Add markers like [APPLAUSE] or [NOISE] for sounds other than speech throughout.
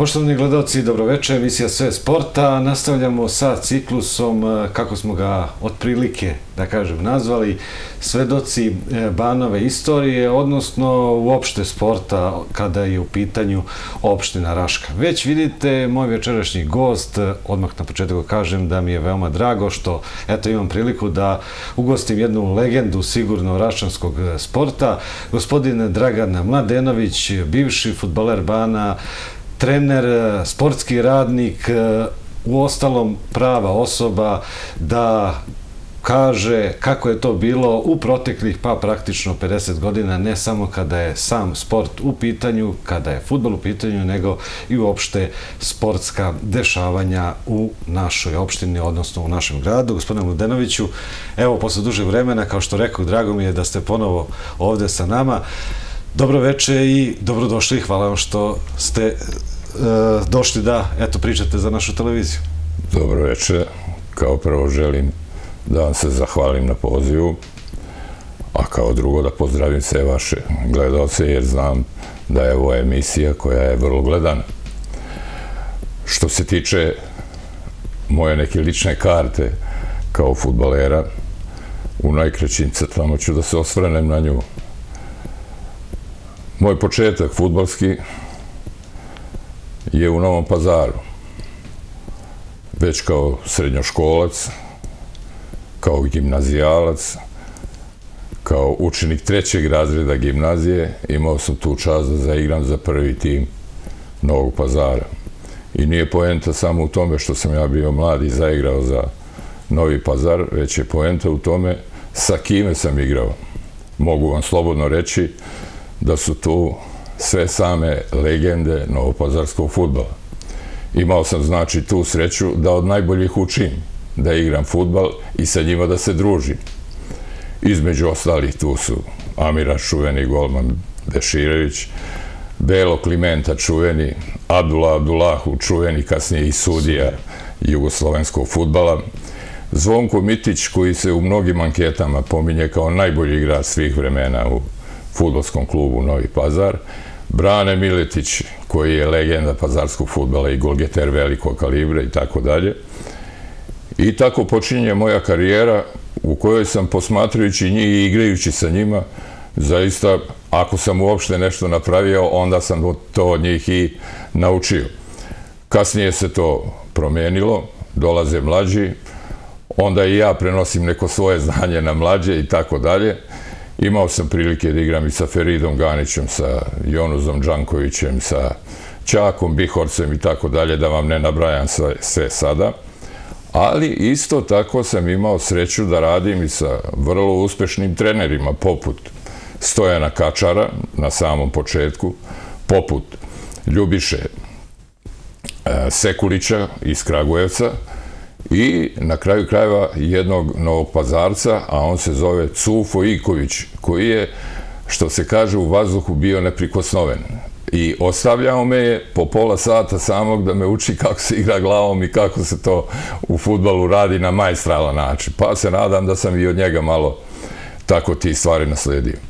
Poštovni gledalci, dobroveče, emisija Sve sporta. Nastavljamo sa ciklusom, e, kako smo ga otprilike, da kažem, nazvali, svedoci e, banove istorije, odnosno uopšte sporta kada je u pitanju opština Raška. Već vidite, moj večerašnji gost, e, odmah na početku kažem da mi je veoma drago što eto imam priliku da ugostim jednu legendu sigurno rašanskog sporta, gospodin Dragan Mladenović, bivši futbaler Bana, trener, e, sportski radnik, e, u ostalom prava osoba da kaže kako je to bilo u proteklih pa praktično 50 godina, ne samo kada je sam sport u pitanju, kada je futbol u pitanju, nego i uopšte sportska dešavanja u našoj opštini, odnosno u našem gradu. Gospodine Mladenoviću, evo, posle duže vremena, kao što rekao, drago mi je da ste ponovo ovde sa nama. Dobro veče i dobrodošli. Hvala vam što ste e, došli da eto pričate za našu televiziju. Dobro veče. Kao prvo želim da vam se zahvalim na pozivu, a kao drugo da pozdravim sve vaše gledalce jer znam da je ovo emisija koja je vrlo gledana. Što se tiče moje neke lične karte kao futbalera, u najkrećim crtama ću da se osvrnem na nju. Moj početak futbalski je u Novom pazaru. Već kao srednjoškolac, kao gimnazijalac, kao učenik trećeg razreda gimnazije, imao sam tu čast da zaigram za prvi tim Novog pazara. I nije poenta samo u tome što sam ja bio mlad i zaigrao za Novi pazar, već je poenta u tome sa kime sam igrao. Mogu vam slobodno reći da su tu sve same legende novopazarskog futbala. Imao sam znači tu sreću da od najboljih učim da igram futbal i sa njima da se družim. Između ostalih tu su Amira Šuveni, golman Deširević, Belo Klimenta čuveni, Abdullah Abdullahu čuveni kasnije i sudija jugoslovenskog futbala, Zvonko Mitić koji se u mnogim anketama pominje kao najbolji igrač svih vremena u futbolskom klubu Novi Pazar, Brane Miletić, koji je legenda pazarskog futbala i golgeter velikog kalibra i tako dalje. I tako počinje moja karijera u kojoj sam posmatrajući njih i igrajući sa njima, zaista, ako sam uopšte nešto napravio, onda sam to od njih i naučio. Kasnije se to promenilo, dolaze mlađi, onda i ja prenosim neko svoje znanje na mlađe i tako dalje. Imao sam prilike da igram i sa Feridom Ganićem, sa Jonuzom Đankovićem, sa Ćakom Bihorcem i tako dalje, da vam ne nabrajam sve, sve sada. Ali isto tako sam imao sreću da radim i sa vrlo uspešnim trenerima, poput Stojana Kačara na samom početku, poput Ljubiše e, Sekulića iz Kragujevca, i na kraju krajeva jednog novog pazarca, a on se zove Cufo Iković, koji je, što se kaže, u vazduhu bio neprikosnoven. I ostavljao me je po pola sata samog da me uči kako se igra glavom i kako se to u futbalu radi na majstralan način. Pa se nadam da sam i od njega malo tako ti stvari nasledio.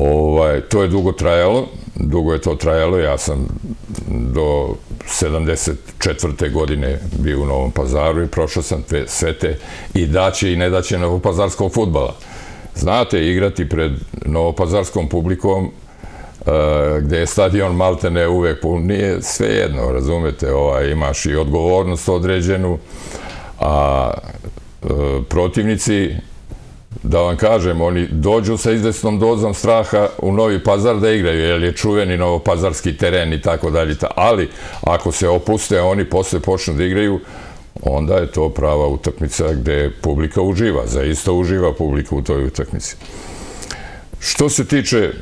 Ovaj, to je dugo trajalo, dugo je to trajalo, ja sam do 74. godine bio u Novom pazaru i prošao sam sve te i daće i nedaće novopazarskog futbala. Znate, igrati pred novopazarskom publikom uh, gde je stadion Maltene uvek pun, nije sve jedno, razumete, ovaj, imaš i odgovornost određenu, a uh, protivnici da vam kažem, oni dođu sa izvesnom dozom straha u Novi Pazar da igraju, jer je čuveni novopazarski teren i tako dalje. Ali, ako se opuste, oni posle počnu da igraju, onda je to prava utakmica gde publika uživa. Zaista uživa publika u toj utakmici. Što se tiče e,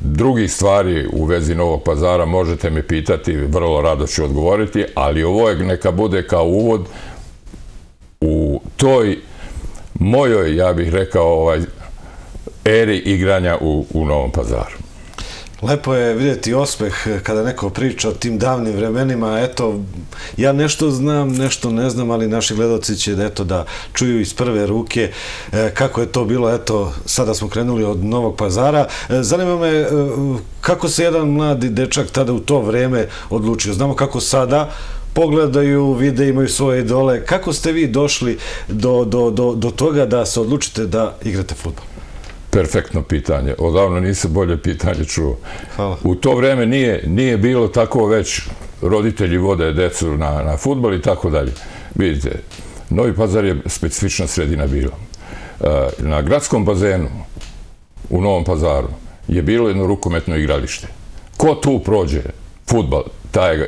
drugih stvari u vezi Novog pazara, možete me pitati, vrlo rado ću odgovoriti, ali ovo je neka bude kao uvod u toj mojoj, ja bih rekao, ovaj, eri igranja u, u Novom pazaru. Lepo je vidjeti osmeh kada neko priča o tim davnim vremenima. Eto, ja nešto znam, nešto ne znam, ali naši gledoci će eto, da čuju iz prve ruke e, kako je to bilo. Eto, sada smo krenuli od Novog pazara. E, zanima me e, kako se jedan mladi dečak tada u to vreme odlučio. Znamo kako sada pogledaju, vide, imaju svoje idole. Kako ste vi došli do, do, do, do toga da se odlučite da igrate futbol? Perfektno pitanje. Odavno nisam bolje pitanje čuo. Hvala. U to vreme nije, nije bilo tako već roditelji vode decu na, na futbol i tako dalje. Vidite, Novi pazar je specifična sredina bila. E, na gradskom bazenu u Novom pazaru je bilo jedno rukometno igralište. Ko tu prođe futbol, taj,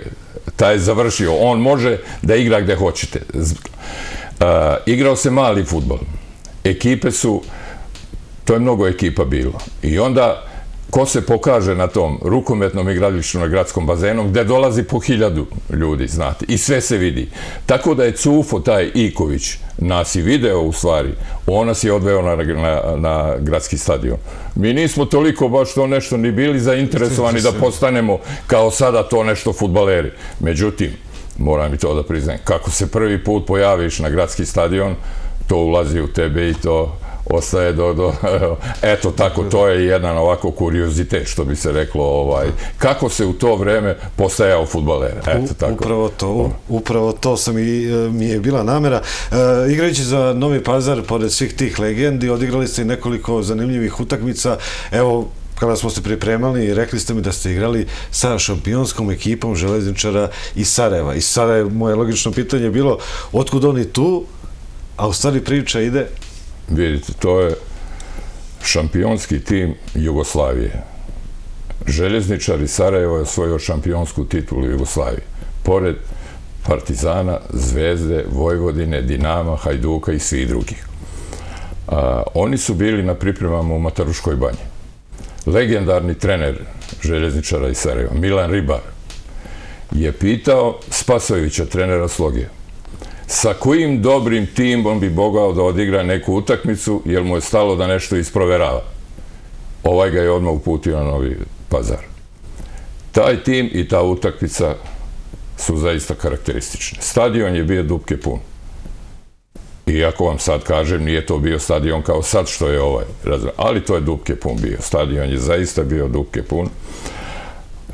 taj je završio. On može da igra gde hoćete. Uh, igrao se mali futbol. Ekipe su, to je mnogo ekipa bilo. I onda, ko se pokaže na tom rukometnom igralištu na gradskom bazenu, gde dolazi po hiljadu ljudi, znate, i sve se vidi. Tako da je Cufo, taj Iković, nas i video u stvari, on nas je odveo na, na, na gradski stadion. Mi nismo toliko baš to nešto ni bili zainteresovani da postanemo kao sada to nešto futbaleri. Međutim, moram i to da priznajem, kako se prvi put pojaviš na gradski stadion, to ulazi u tebe i to ostaje do, do, eto tako, to je jedan ovako kuriozitet, što bi se reklo, ovaj, kako se u to vreme postajao futbaler, eto tako. Upravo to, upravo to sam i e, mi je bila namera. E, igrajući za Novi Pazar, pored svih tih legendi, odigrali ste i nekoliko zanimljivih utakmica, evo, kada smo se pripremali i rekli ste mi da ste igrali sa šampionskom ekipom železničara iz Sarajeva. I sada je moje logično pitanje bilo, otkud oni tu, a u stvari priča ide Vidite, to je šampionski tim Jugoslavije. Željezničar iz Sarajeva je osvojio šampionsku titulu Jugoslavije. Pored Partizana, Zvezde, Vojvodine, Dinama, Hajduka i svih drugih. A, oni su bili na pripremama u Mataruškoj banji. Legendarni trener željezničara iz Sarajeva, Milan Ribar, je pitao Spasojevića, trenera Slogija, sa kojim dobrim timom bi mogao da odigra neku utakmicu, jer mu je stalo da nešto isproverava. Ovaj ga je odmah uputio na novi pazar. Taj tim i ta utakmica su zaista karakteristične. Stadion je bio dupke pun. Iako vam sad kažem, nije to bio stadion kao sad što je ovaj. Ali to je dupke pun bio. Stadion je zaista bio dupke pun.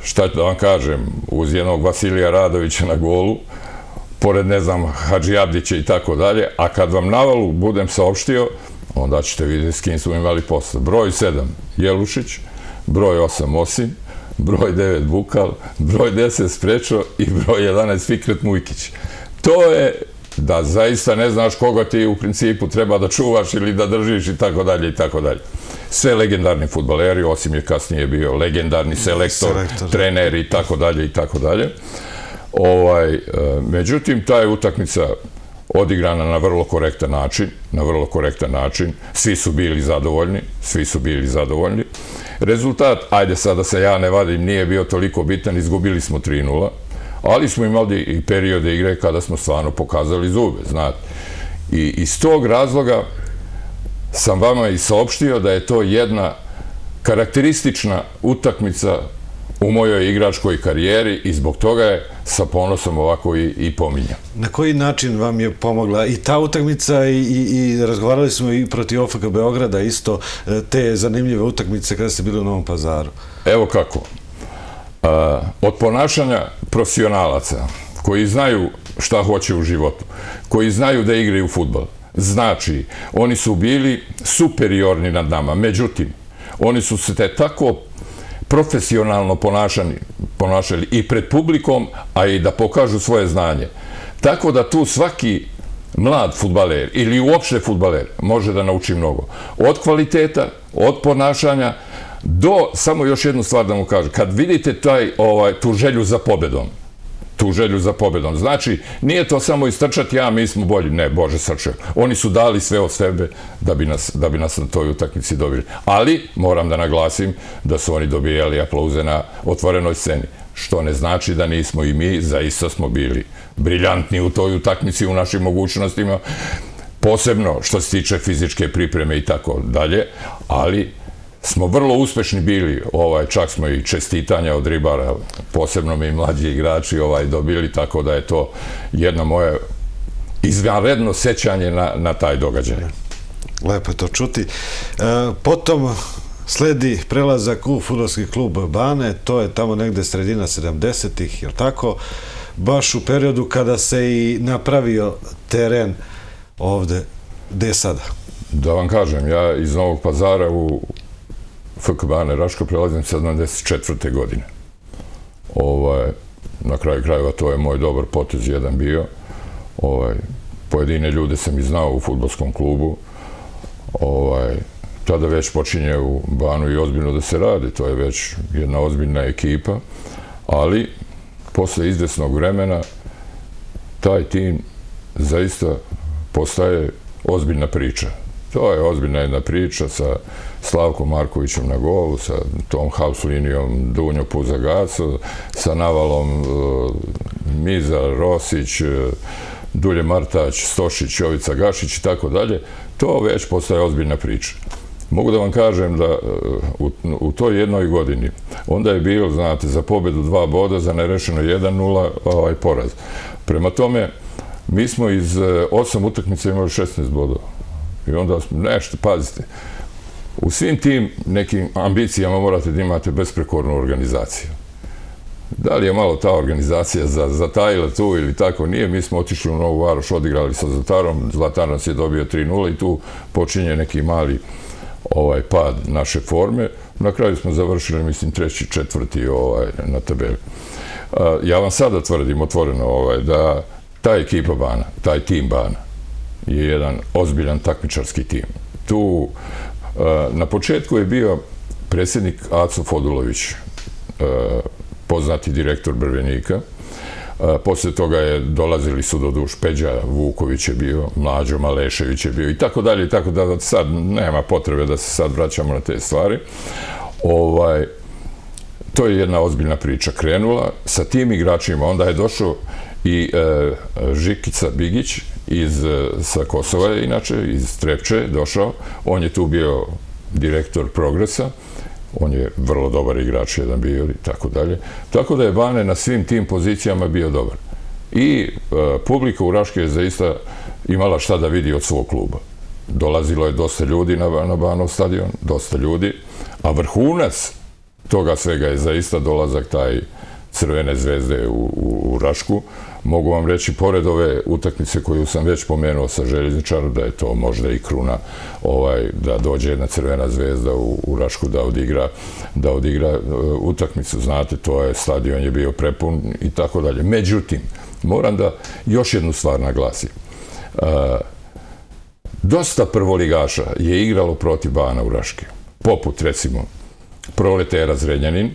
Šta da vam kažem, uz jednog Vasilija Radovića na golu, pored, ne znam, Hadži Abdića i tako dalje, a kad vam navalu budem saopštio, onda ćete vidjeti s kim smo imali posle. Broj 7, Jelušić, broj 8, Osim, broj 9, Bukal, broj 10, Sprečo i broj 11, Fikret Mujkić. To je da zaista ne znaš koga ti u principu treba da čuvaš ili da držiš i tako dalje i tako dalje. Sve legendarni futbaleri, osim je kasnije bio legendarni selektor, selektor. trener i tako dalje i tako dalje. Ovaj, e, međutim, ta je utakmica odigrana na vrlo korektan način, na vrlo korektan način. Svi su bili zadovoljni, svi su bili zadovoljni. Rezultat, ajde sada se ja ne vadim, nije bio toliko bitan, izgubili smo 3-0, ali smo imali i periode igre kada smo stvarno pokazali zube, znate. I iz tog razloga sam vama i saopštio da je to jedna karakteristična utakmica u mojoj igračkoj karijeri i zbog toga je sa ponosom ovako i, i pominja. Na koji način vam je pomogla i ta utakmica i, i, i razgovarali smo i protiv OFK Beograda isto e, te zanimljive utakmice kada ste bili u Novom pazaru? Evo kako. A, od ponašanja profesionalaca koji znaju šta hoće u životu, koji znaju da igraju futbol, znači oni su bili superiorni nad nama. Međutim, oni su se te tako profesionalno ponašani, ponašali i pred publikom, a i da pokažu svoje znanje. Tako da tu svaki mlad futbaler ili uopšte futbaler može da nauči mnogo. Od kvaliteta, od ponašanja, do, samo još jednu stvar da mu kažem, kad vidite taj, ovaj, tu želju za pobedom, tu želju za pobedom. Znači, nije to samo istrčati, ja, mi smo bolji. Ne, Bože srče. Oni su dali sve od sebe da bi nas, da bi nas na toj utakmici dobili. Ali, moram da naglasim da su oni dobijali aplauze na otvorenoj sceni. Što ne znači da nismo i mi, zaista smo bili briljantni u toj utakmici, u našim mogućnostima, posebno što se tiče fizičke pripreme i tako dalje, ali smo vrlo uspešni bili, ovaj, čak smo i čestitanja od ribara, posebno mi mlađi igrači ovaj, dobili, tako da je to jedno moje izvanredno sećanje na, na taj događaj. Lepo je to čuti. E, potom sledi prelazak u futbolski klub Bane, to je tamo negde sredina 70-ih, je tako? Baš u periodu kada se i napravio teren ovde, gde je sada? Da vam kažem, ja iz Novog pazara u FK Bane Raško prelazim 74. godine. Ovaj, na kraju krajeva to je moj dobar potez jedan bio. Ovaj, pojedine ljude sam i znao u futbolskom klubu. Ovaj, tada već počinje u Banu i ozbiljno da se radi. To je već jedna ozbiljna ekipa. Ali, posle izvesnog vremena, taj tim zaista postaje ozbiljna priča. To je ozbiljna jedna priča sa Slavkom Markovićem na golu, sa tom haus linijom Dunjo Puzagaso, sa navalom e, Miza, Rosić, e, Dulje Martać, Stošić, Jovica Gašić i tako dalje. To već postaje ozbiljna priča. Mogu da vam kažem da e, u, u toj jednoj godini onda je bilo, znate, za pobedu dva boda, za nerešeno 1-0 ovaj poraz. Prema tome, mi smo iz e, osam utakmica imali 16 bodova. I onda nešto, pazite, u svim tim nekim ambicijama morate da imate besprekornu organizaciju. Da li je malo ta organizacija za, zatajila tu ili tako nije, mi smo otišli u Novu Varoš, odigrali sa Zlatarom, Zlatar nas je dobio 3-0 i tu počinje neki mali ovaj pad naše forme. Na kraju smo završili, mislim, treći, četvrti ovaj, na tabeli. Eh, ja vam sada tvrdim otvoreno ovaj, da ta ekipa Bana, taj tim Bana, je jedan ozbiljan takmičarski tim. Tu Eh, na početku je bio predsjednik Aco Fodulović, eh, poznati direktor Brvenika. Eh, Posle toga je dolazili su do duš Peđa Vuković je bio, Mlađo Malešević je bio i tako dalje i tako da sad nema potrebe da se sad vraćamo na te stvari. Ovaj, to je jedna ozbiljna priča krenula sa tim igračima. Onda je došao i e, Žikica Bigić iz, e, sa Kosova, inače, iz Trepče, došao. On je tu bio direktor progresa. On je vrlo dobar igrač, jedan bio i tako dalje. Tako da je Bane na svim tim pozicijama bio dobar. I e, publika u Raške je zaista imala šta da vidi od svog kluba. Dolazilo je dosta ljudi na, na Banov stadion, dosta ljudi, a vrhunac toga svega je zaista dolazak taj crvene zvezde u, u, u Rašku. Mogu vam reći, pored ove utakmice koju sam već pomenuo sa željezničarom, da je to možda i kruna ovaj, da dođe jedna crvena zvezda u, u Rašku da odigra, da odigra e, utakmicu. Znate, to je, stadion je bio prepun i tako dalje. Međutim, moram da još jednu stvar naglasim. Uh, dosta prvoligaša je igralo protiv Bana u Raške. Poput, recimo, proletera Zrenjanin,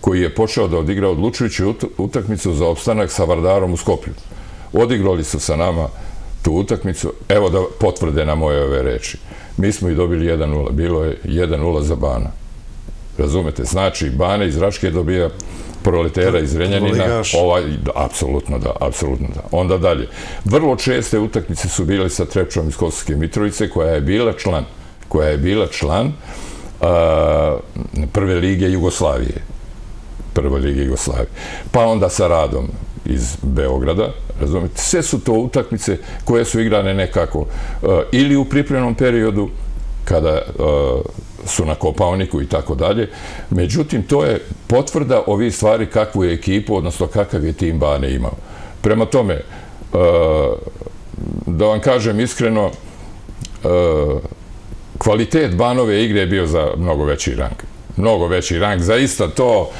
koji je počeo da odigra odlučujuću utakmicu za opstanak sa Vardarom u Skoplju. Odigrali su sa nama tu utakmicu, evo da potvrde na moje ove reči. Mi smo i dobili 1-0, bilo je 1-0 za Bana. Razumete? Znači, Bana iz Raške dobija proletera iz Renjanina. Ovaj, da, apsolutno da, apsolutno da. Onda dalje. Vrlo česte utakmice su bile sa Trepčom iz Kosovske Mitrovice, koja je bila član, koja je bila član a, prve lige Jugoslavije prvoj ligi Jugoslavije. Pa onda sa radom iz Beograda, razumijete, sve su to utakmice koje su igrane nekako uh, ili u pripremnom periodu, kada uh, su na kopavniku i tako dalje. Međutim, to je potvrda ovih stvari kakvu je ekipu, odnosno kakav je tim Bane imao. Prema tome, uh, da vam kažem iskreno, kvalitet Banove igre je bio za mnogo veći rang. Mnogo veći rang. Zaista to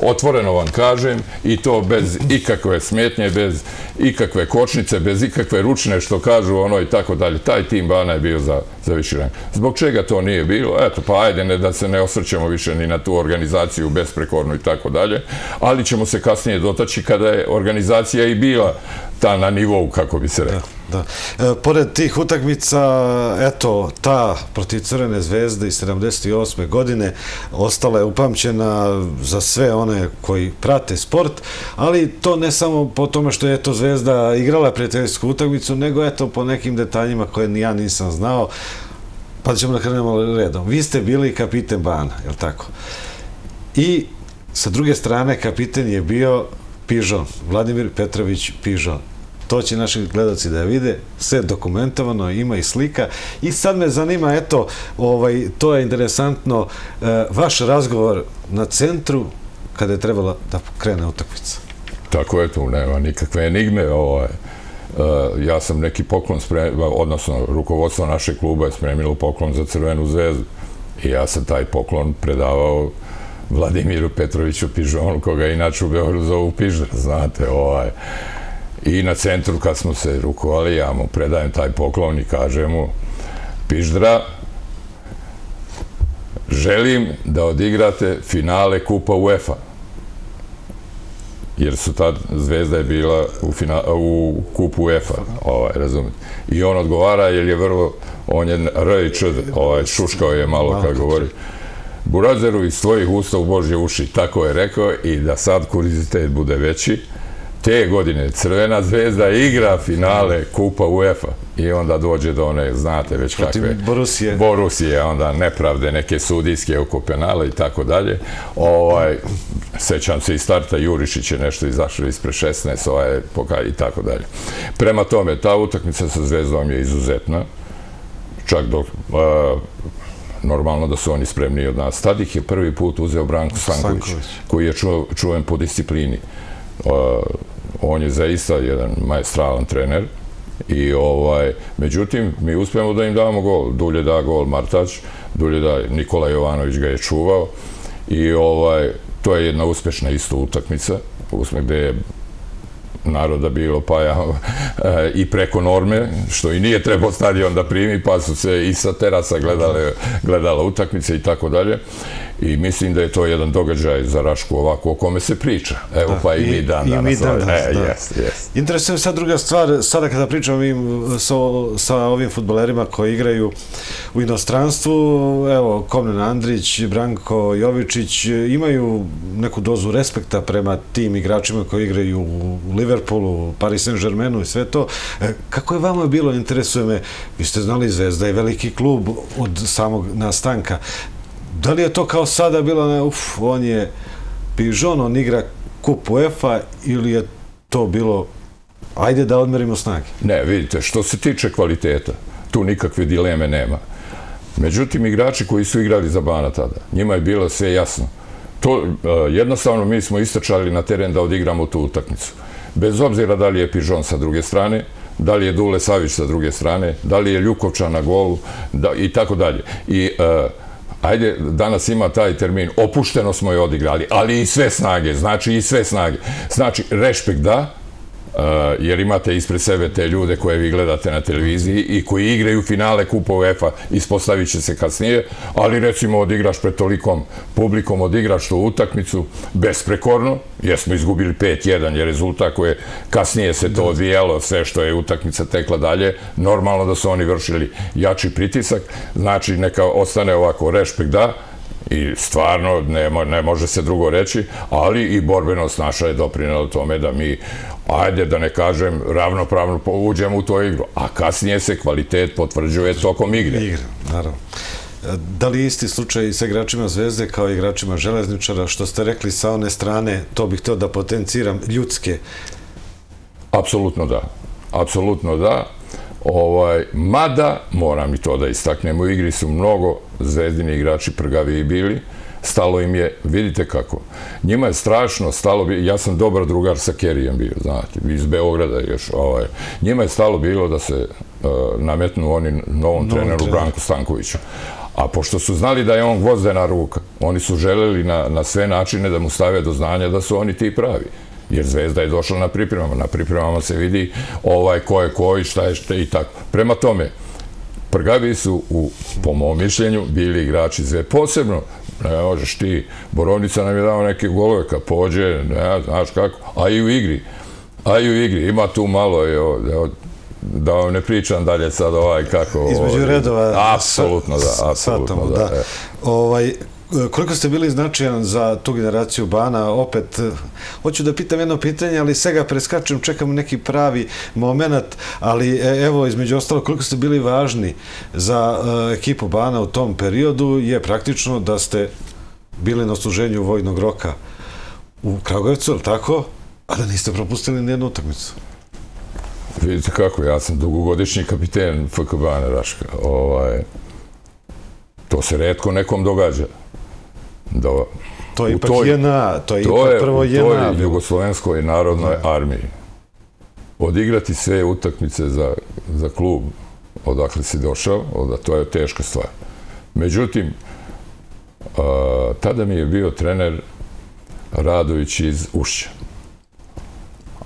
otvoreno vam kažem i to bez ikakve smetnje, bez ikakve kočnice, bez ikakve ručne što kažu ono i tako dalje. Taj tim Bana je bio za, za viši rang. Zbog čega to nije bilo? Eto, pa ajde ne, da se ne osvrćemo više ni na tu organizaciju besprekornu i tako dalje, ali ćemo se kasnije dotaći kada je organizacija i bila ta na nivou, kako bi se rekao. Da. E, pored tih utakmica, eto, ta protiv Crvene zvezde iz 78. godine ostala je upamćena za sve one koji prate sport, ali to ne samo po tome što je eto zvezda igrala prijateljsku utakmicu, nego eto po nekim detaljima koje ni ja nisam znao. pa ćemo da krenemo redom. Vi ste bili kapiten Bana, je li tako? I sa druge strane kapiten je bio Pižon, Vladimir Petrović Pižon. To će naši gledalci da vide, sve dokumentovano, ima i slika. I sad me zanima, eto, ovaj, to je interesantno, e, vaš razgovor na centru kada je trebala da krene utakmica. Tako je, tu nema nikakve enigme. Ovaj. Uh, ja sam neki poklon spremio, odnosno rukovodstvo naše kluba je spremilo poklon za Crvenu zvezdu. I ja sam taj poklon predavao Vladimiru Petroviću Pižonu, koga inače u Beogradu zovu Pižar, znate. Ovaj. I na centru kad smo se rukovali, ja mu predajem taj poklon i kažem mu Piždra, želim da odigrate finale Kupa UEFA jer su tad Zvezda je bila u, fina, u kupu UEFA, ovaj, razumite. I on odgovara, jer je vrlo, on je R i Č, ovaj, šuškao je malo kad govori. Burazeru iz tvojih usta u Božje uši, tako je rekao, i da sad kurizitet bude veći, te godine Crvena zvezda igra finale Kupa UEFA i onda dođe do one, znate već kakve... Borusije. Borusije, onda nepravde, neke sudijske oko penale i tako dalje. Ovaj, sećam se i starta, Jurišić je nešto izašao ispred 16, ovaj, pokaj i tako dalje. Prema tome, ta utakmica sa zvezdom je izuzetna. Čak dok... Uh, normalno da su oni spremni od nas. Tad ih je prvi put uzeo Branko Sanković, koji je čuven po disciplini. Uh, on je zaista jedan majestralan trener i ovaj međutim mi uspijemo da im damo gol Dulje da gol Martač Dulje da Nikola Jovanović ga je čuvao i ovaj to je jedna uspješna isto utakmica uspeh gde je naroda bilo pa ja [LAUGHS] i preko norme, što i nije trebao stadion da primi, pa su se i sa terasa gledale, gledala utakmice i tako dalje. I mislim da je to jedan događaj za Rašku ovako o kome se priča. Evo da, pa i, i mi dan danas. I mi dan danas, e, da. Jest, jest. Interesuje sad druga stvar, sada kada pričamo mi sa, sa ovim futbolerima koji igraju u inostranstvu, evo, Komnen Andrić, Branko Jovičić, imaju neku dozu respekta prema tim igračima koji igraju u Liverpoolu, Paris Saint-Germainu i sve to. E, kako je vama bilo, interesuje me, vi ste znali Zvezda je veliki klub od samog nastanka. Da li je to kao sada bilo, ne, uf, on je pižon, on igra kup UEFA ili je to bilo, ajde da odmerimo snage? Ne, vidite, što se tiče kvaliteta, tu nikakve dileme nema. Međutim, igrači koji su igrali za Bana tada, njima je bilo sve jasno. To, e, jednostavno, mi smo istračali na teren da odigramo tu utakmicu. Bez obzira da li je Pižon sa druge strane, da li je Dule Savić sa druge strane, da li je Ljukovča na golu da, i tako dalje. I uh, ajde, danas ima taj termin, opušteno smo je odigrali, ali i sve snage, znači i sve snage. Znači, rešpekt da, jer imate ispred sebe te ljude koje vi gledate na televiziji i koji igraju finale Kupa UEFA, ispostavit će se kasnije, ali recimo odigraš pred tolikom publikom, odigraš tu utakmicu besprekorno, jer smo izgubili 5-1, je rezultat koje kasnije se to odvijalo, sve što je utakmica tekla dalje, normalno da su oni vršili jači pritisak, znači neka ostane ovako rešpekt da, i stvarno ne, ne može se drugo reći, ali i borbenost naša je doprinala tome da mi ajde da ne kažem, ravnopravno uđemo u to igru. A kasnije se kvalitet potvrđuje tokom igre. Igre, naravno. Da li isti slučaj sa igračima Zvezde kao igračima Železničara, što ste rekli sa one strane, to bih htio da potenciram, ljudske? Apsolutno da. Apsolutno da. Ovaj, mada, moram i to da istaknem, u igri su mnogo zvezdini igrači prgavi i bili, stalo im je, vidite kako, njima je strašno stalo, ja sam dobar drugar sa Kerijem bio, znate, iz Beograda još, ovaj, njima je stalo bilo da se uh, nametnu oni novom treneru trener. Branku Stankoviću. A pošto su znali da je on gvozdena ruka, oni su želeli na, na sve načine da mu stave do znanja da su oni ti pravi. Jer Zvezda je došla na pripremama. Na pripremama se vidi ovaj ko je ko i šta je šta i tako. Prema tome, Prgavi su, u, po mom mišljenju, bili igrači zve. Posebno, ne možeš ti, Borovnica nam je dao neke golove kad pođe, ne znaš kako, a i u igri. A i u igri, ima tu malo, evo, evo da vam ne pričam dalje sad ovaj kako... Između redova... Apsolutno da, apsolutno da. da. Ovaj, koliko ste bili značajan za tu generaciju Bana, opet, hoću da pitam jedno pitanje, ali sega preskačem, čekam neki pravi moment, ali e, evo, između ostalo, koliko ste bili važni za uh, ekipu Bana u tom periodu, je praktično da ste bili na služenju vojnog roka u Kragujevcu, ali tako? A da niste propustili nijednu utakmicu? Vidite kako, ja sam dugogodišnji kapiten FK Bana Raška. Ovaj, to se redko nekom događa da to je ipak toj, JNA, to je to ipak je, prvo JNA. To je Jugoslovenskoj narodnoj da. armiji. Odigrati sve utakmice za, za klub odakle si došao, onda to je teška stvar. Međutim, a, tada mi je bio trener Radović iz Ušća.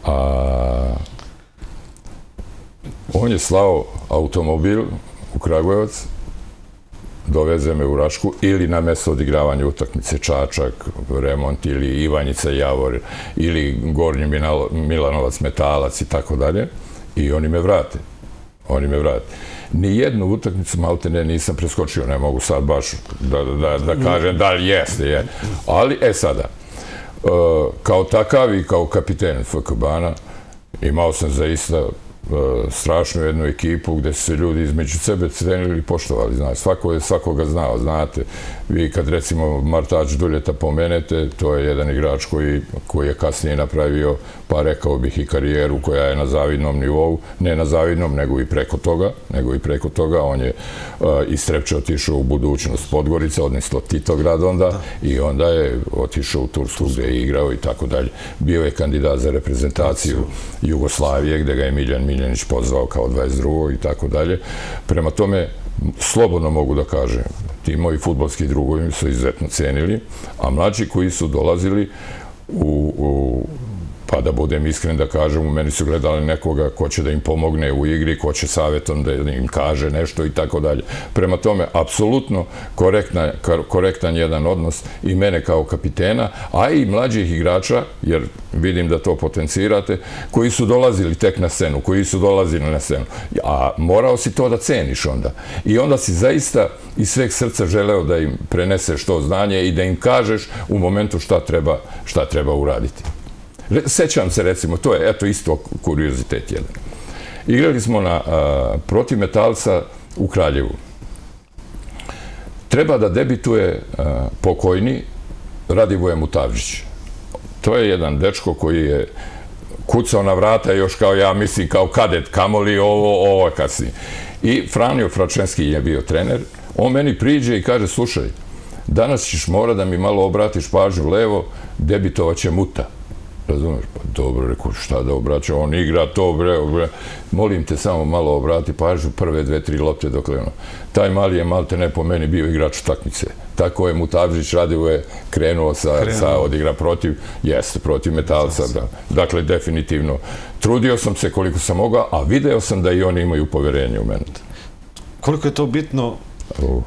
A, on je slao automobil u Kragujevac doveze me u Rašku ili na mesto odigravanja utakmice Čačak, Remont ili Ivanjica Javor ili Gornji Milanovac Metalac i tako dalje i oni me vrate. Oni me vrate. Ni jednu utakmicu malte ne nisam preskočio, ne mogu sad baš da, da, da kažem da li jeste, je. Ali, e sada, e, kao takav i kao kapiten FK Bana, imao sam zaista strašnu jednu ekipu gdje su se ljudi između sebe cenili i poštovali. Znači, svako je svakoga znao, znate. Vi kad recimo Martač Duljeta pomenete, to je jedan igrač koji, koji je kasnije napravio, pa rekao bih i karijeru koja je na zavidnom nivou, ne na zavidnom, nego i preko toga, nego i preko toga. On je uh, iz Trepče otišao u budućnost Podgorica, odnosno Titograd onda, i onda je otišao u Tursku gdje je igrao i tako dalje. Bio je kandidat za reprezentaciju Jugoslavije, gdje ga je Miljan Miljanić pozvao kao 22. i tako dalje. Prema tome, slobodno mogu da kažem, ti moji futbolski drugovi su izuzetno cenili, a mlađi koji su dolazili u, u pa da budem iskren da kažem, u meni su gledali nekoga ko će da im pomogne u igri, ko će savjetom da im kaže nešto i tako dalje. Prema tome, apsolutno korektan, korektan jedan odnos i mene kao kapitena, a i mlađih igrača, jer vidim da to potencirate, koji su dolazili tek na scenu, koji su dolazili na scenu. A morao si to da ceniš onda. I onda si zaista iz sveg srca želeo da im preneseš to znanje i da im kažeš u momentu šta treba, šta treba uraditi. Sećam se recimo, to je eto isto kuriozitet jedan. Igrali smo na protiv metalca u Kraljevu. Treba da debituje pokojni Radivoje Mutavžić. To je jedan dečko koji je kucao na vrata još kao ja mislim kao kadet kamoli ovo, ovo kasnije. I Franjo Fračenski je bio trener. On meni priđe i kaže, slušaj, danas ćeš mora da mi malo obratiš pažnju levo, debitovaće muta. Razumeš? Pa dobro, rekao, šta da obraća, on igra to, bre, bre. Molim te samo malo obrati pažnju prve dve, tri lopte dok ono. Taj mali je malte ne po meni bio igrač utakmice. Tako je Mutavžić radio je krenuo sa, krenuo. sa odigra protiv, jeste, protiv metalca. Da. Dakle, definitivno. Trudio sam se koliko sam mogao, a video sam da i oni imaju poverenje u mene. Koliko je to bitno uh.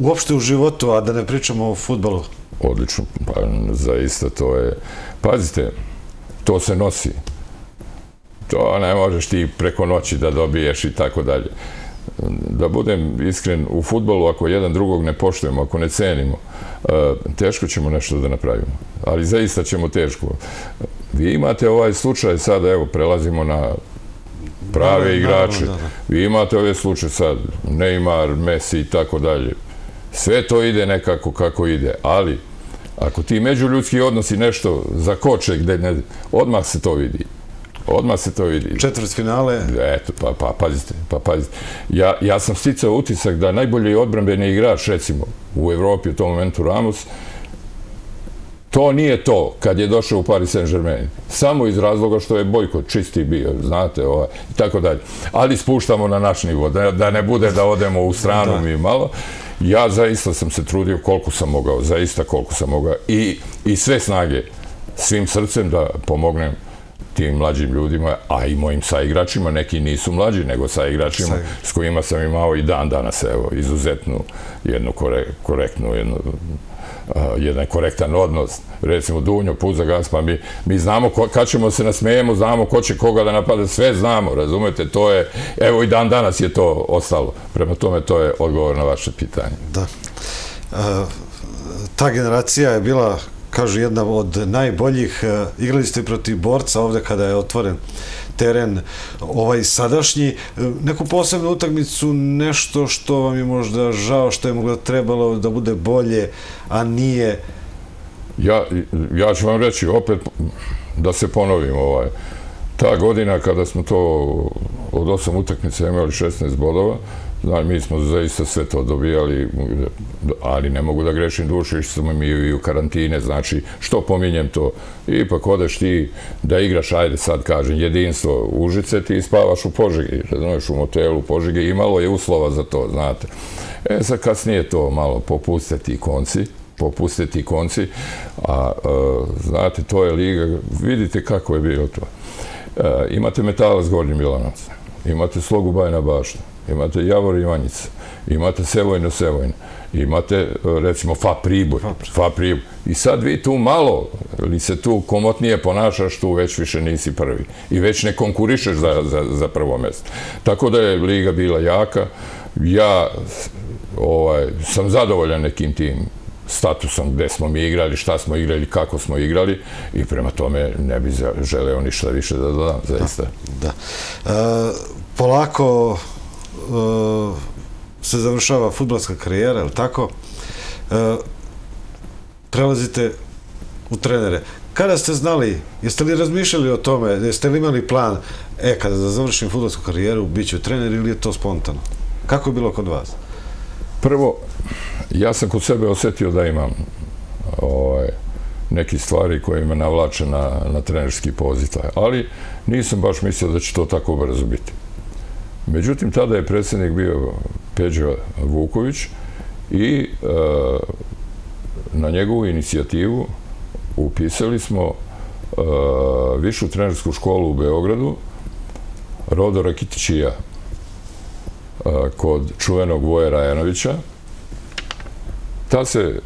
uopšte u životu, a da ne pričamo o futbolu? Odlično, pa zaista to je... Pazite, to se nosi. To ne možeš ti preko noći da dobiješ i tako dalje. Da budem iskren, u futbolu, ako jedan drugog ne poštujemo, ako ne cenimo, e, teško ćemo nešto da napravimo. Ali zaista ćemo teško. Vi imate ovaj slučaj sada, evo, prelazimo na prave igrače. Vi imate ove slučaje sad, Neymar, Messi i tako dalje. Sve to ide nekako kako ide, ali Ako ti međuljudski odnosi nešto za koče gde ne, odmah se to vidi. Odmah se to vidi. Četvrt finale. Eto, pa, pa pazite, pa pazite. Ja, ja sam sticao utisak da najbolji odbrambeni igrač, recimo, u Evropi u tom momentu Ramos, to nije to kad je došao u Paris Saint-Germain. Samo iz razloga što je bojkot čisti bio, znate, ovaj, i tako dalje. Ali spuštamo na naš nivo, da, da ne bude da odemo u stranu mi malo. Ja zaista sam se trudio koliko sam mogao, zaista koliko sam mogao. I, i sve snage, svim srcem da pomognem tim mlađim ljudima, a i mojim saigračima, neki nisu mlađi, nego saigračima s kojima sam imao i dan danas, evo, izuzetnu, jednu korektnu, jednu jedan korektan odnos, recimo Dunjo, Puza, Gaspa, mi, mi znamo ko, kad ćemo se nasmejemo, znamo ko će koga da napada, sve znamo, razumete, to je, evo i dan danas je to ostalo. Prema tome, to je odgovor na vaše pitanje. Da. E, ta generacija je bila kažu jedna od najboljih e, igrali ste protiv borca ovde kada je otvoren teren ovaj sadašnji. E, neku posebnu utakmicu nešto što vam je možda žao što je moglo trebalo da bude bolje a nije? Ja, ja ću vam reći opet da se ponovim ovaj ta godina kada smo to od osam utakmice imali 16 bodova, Da, mi smo zaista sve to dobijali, ali ne mogu da grešim duše, što smo mi i u karantine, znači što pominjem to, ipak odeš ti da igraš, ajde sad kažem, jedinstvo Užice, ti spavaš u Požegi, razumiješ u motelu Požegi, imalo je uslova za to, znate. E, sad kasnije to malo popuste ti konci, popuste ti konci, a e, znate, to je liga, vidite kako je bilo to. E, imate metala s Gornjim Milanovac, imate slogu Bajna Bašta, imate Javor Ivanjica, imate Sevojno Sevojno, imate e, recimo Fa Priboj, Fa Priboj. I sad vi tu malo, li se tu komotnije ponašaš, tu već više nisi prvi. I već ne konkurišeš za, za, za prvo mjesto. Tako da je Liga bila jaka. Ja ovaj, sam zadovoljan nekim tim statusom gde smo mi igrali, šta smo igrali, kako smo igrali i prema tome ne bi želeo ništa više da dodam, zaista. Da. da. E, polako se završava futbalska karijera, ili tako? E, prelazite u trenere. Kada ste znali, jeste li razmišljali o tome, jeste li imali plan, e, kada da završim futbolsku karijeru, bit ću trener ili je to spontano? Kako je bilo kod vas? Prvo, ja sam kod sebe osjetio da imam ovaj, neki stvari koje me navlače na, na trenerski poziv, ali nisam baš mislio da će to tako brzo biti. Međutim, tada je predsjednik bio Peđo Vuković i e, na njegovu inicijativu upisali smo e, višu trenersku školu u Beogradu, Rodo Rakitićija, e, kod čuvenog Vojera Janovića, ta se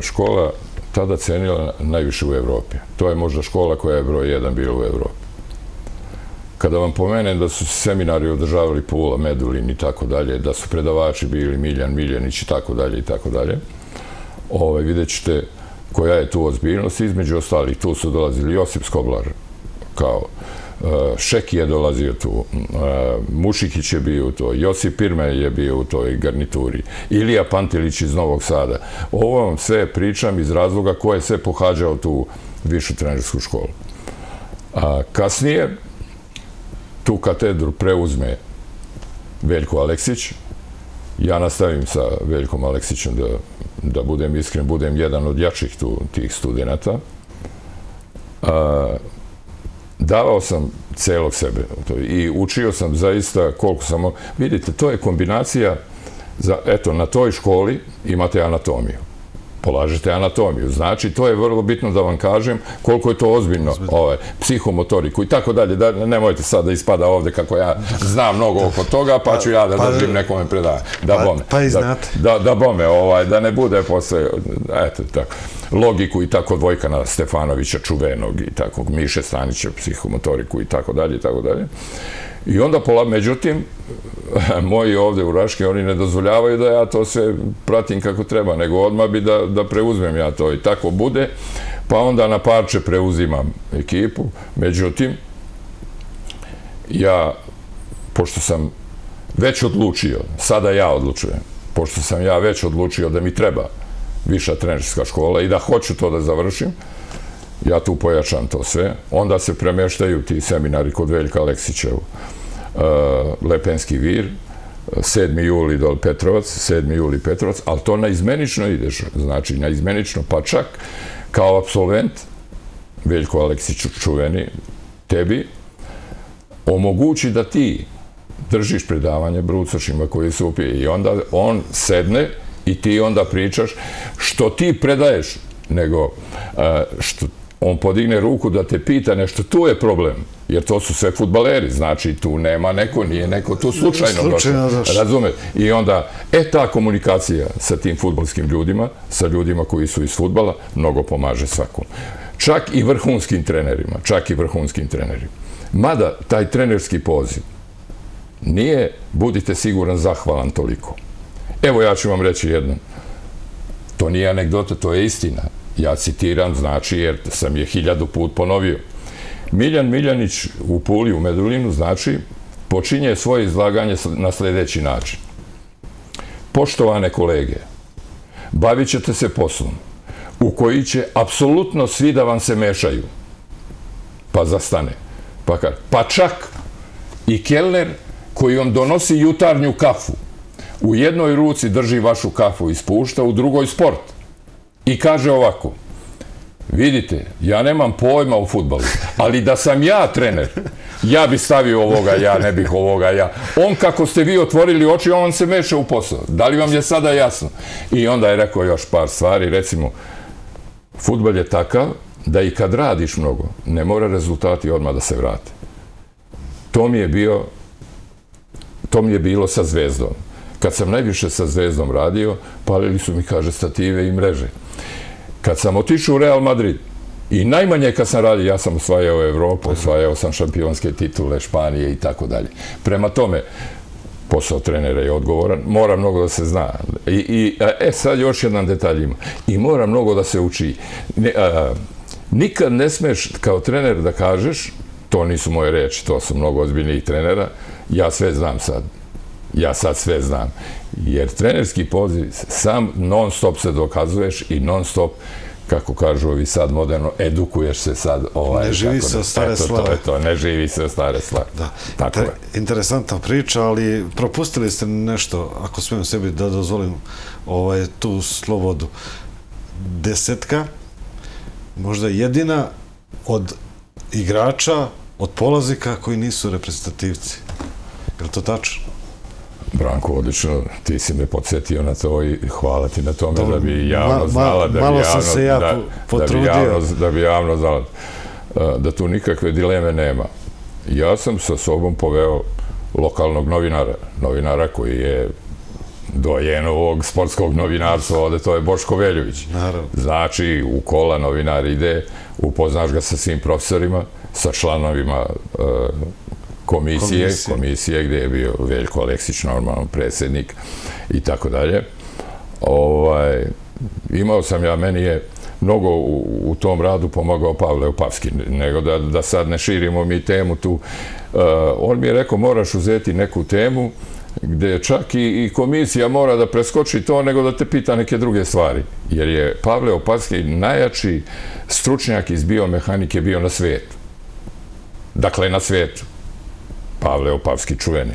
škola tada cenila najviše u Evropi. To je možda škola koja je broj jedan bila u Evropi. Kada vam pomenem da su seminari održavali Pula, Medulin i tako dalje, da su predavači bili Miljan, Miljanić i tako dalje i tako dalje, ovaj, vidjet ćete koja je tu ozbiljnost. Između ostalih tu su dolazili Josip Skoblar kao e, Šeki je dolazio tu, e, Mušikić je bio u toj, Josip Pirme je bio u toj garnituri, Ilija Pantilić iz Novog Sada. Ovo vam sve pričam iz razloga ko je sve pohađao tu višu trenersku školu. A kasnije tu katedru preuzme Veljko Aleksić. Ja nastavim sa Veljkom Aleksićem da, da budem iskren, budem jedan od jačih tu tih studenta. A, davao sam celog sebe i učio sam zaista koliko sam... Vidite, to je kombinacija za, eto, na toj školi imate anatomiju. Polažete anatomiju. Znači, to je vrlo bitno da vam kažem koliko je to ozbiljno, ovaj, psihomotoriku i tako dalje. Da, nemojte sad da ispada ovde kako ja znam mnogo oko toga, pa ću ja da pa, držim nekome predaje. Da pa, bome. Pa i znate. Da, da, da bome, ovaj, da ne bude posle, eto, tako logiku i tako Dvojkana Stefanovića čuvenog i tako Miše Stanića psihomotoriku i tako dalje i tako dalje. I onda pola, međutim, [LAUGHS] moji ovde u Raški, oni ne dozvoljavaju da ja to sve pratim kako treba, nego odmah bi da, da preuzmem ja to i tako bude. Pa onda na parče preuzimam ekipu. Međutim, ja, pošto sam već odlučio, sada ja odlučujem, pošto sam ja već odlučio da mi treba viša trenerska škola i da hoću to da završim, ja tu pojačam to sve. Onda se premeštaju ti seminari kod Veljka Aleksićevu. Uh, e, Lepenski vir, 7. juli dol Petrovac, 7. juli Petrovac, ali to na izmenično ideš, znači na izmenično, pa čak kao absolvent, Veljko Aleksić čuveni, tebi, omogući da ti držiš predavanje brucošima koji su upije i onda on sedne i ti onda pričaš što ti predaješ, nego e, što on podigne ruku da te pita nešto, tu je problem. Jer to su sve futbaleri, znači tu nema neko, nije neko tu slučajno, slučajno došlo. Razume? I onda, e ta komunikacija sa tim futbolskim ljudima, sa ljudima koji su iz futbala, mnogo pomaže svakom. Čak i vrhunskim trenerima, čak i vrhunskim trenerima. Mada taj trenerski poziv nije, budite siguran, zahvalan toliko. Evo ja ću vam reći jedno. To nije anegdota, to je istina. Ja citiram, znači, jer sam je hiljadu put ponovio. Miljan Miljanić u Puli, u Medulinu, znači, počinje svoje izlaganje na sljedeći način. Poštovane kolege, bavit ćete se poslom u koji će apsolutno svi da vam se mešaju. Pa zastane. Pa, kar, pa čak i kelner koji vam donosi jutarnju kafu, u jednoj ruci drži vašu kafu i spušta, u drugoj sport. I kaže ovako, vidite, ja nemam pojma u futbalu, ali da sam ja trener, ja bi stavio ovoga, ja ne bih ovoga, ja. On kako ste vi otvorili oči, on se meša u posao. Da li vam je sada jasno? I onda je rekao još par stvari, recimo, futbal je takav da i kad radiš mnogo, ne mora rezultati odmah da se vrate. To mi je bio, to mi je bilo sa zvezdom. Kad sam najviše sa zvezdom radio, palili su mi, kaže, stative i mreže. Kad sam otišao u Real Madrid, i najmanje kad sam radio, ja sam osvajao Evropu, osvajao sam šampionske titule Španije i tako dalje. Prema tome, posao trenera je odgovoran, mora mnogo da se zna. I, i, e, sad još jedan detalj ima. I mora mnogo da se uči. Ne, a, nikad ne smeš kao trener da kažeš, to nisu moje reči, to su mnogo ozbiljnijih trenera, ja sve znam sad ja sad sve znam. Jer trenerski poziv, sam non stop se dokazuješ i non stop kako kažu ovi sad moderno, edukuješ se sad. Ovaj, ne živi se od stare eto, slave. To je to, ne živi se od stare slave. Da. Tako je. Interesantna priča, ali propustili ste nešto, ako smijem sebi da dozvolim ovaj, tu slobodu. Desetka, možda jedina od igrača, od polazika koji nisu reprezentativci. Je li to tačno? Branko, odlično, ti si me podsjetio na to i hvala ti na tome da bi javno znala, da bi javno, sam se ja da, potrudio. Da bi javno, da bi javno znala uh, da tu nikakve dileme nema. Ja sam sa sobom poveo lokalnog novinara, novinara koji je dojen ovog sportskog novinarstva ovde, to je Boško Veljović. Naravno. Znači, u kola novinar ide, upoznaš ga sa svim profesorima, sa članovima uh, komisije, komisije, komisije gdje je bio Veljko Aleksić, normalno predsjednik i tako dalje. Ovaj, imao sam ja, meni je mnogo u, u tom radu pomagao Pavle Opavski, nego da, da sad ne širimo mi temu tu. Uh, on mi je rekao, moraš uzeti neku temu gdje čak i, i komisija mora da preskoči to, nego da te pita neke druge stvari. Jer je Pavle Opavski najjači stručnjak iz biomehanike bio na svijetu. Dakle, na svijetu. Pavle Opavski čuveni.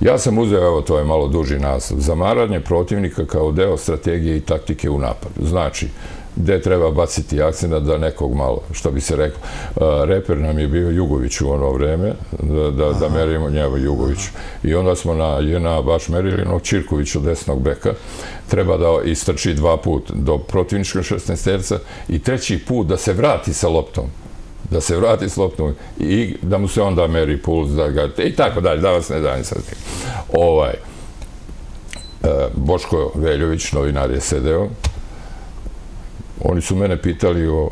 Ja sam uzeo, evo to je malo duži naslov, zamaranje protivnika kao deo strategije i taktike u napadu. Znači, gde treba baciti akcent da nekog malo, što bi se rekao. Reper nam je bio Jugović u ono vreme, da, da, da merimo njeva Jugović. I onda smo na jedna baš merili onog Čirkovića desnog beka. Treba da istrči dva put do protivničkog 16 terca i treći put da se vrati sa loptom da se vrati s loptom i da mu se onda meri puls, da ga, i tako dalje, da vas ne dajem sad. Ovaj, e, Boško Veljović, novinar je sedeo, oni su mene pitali o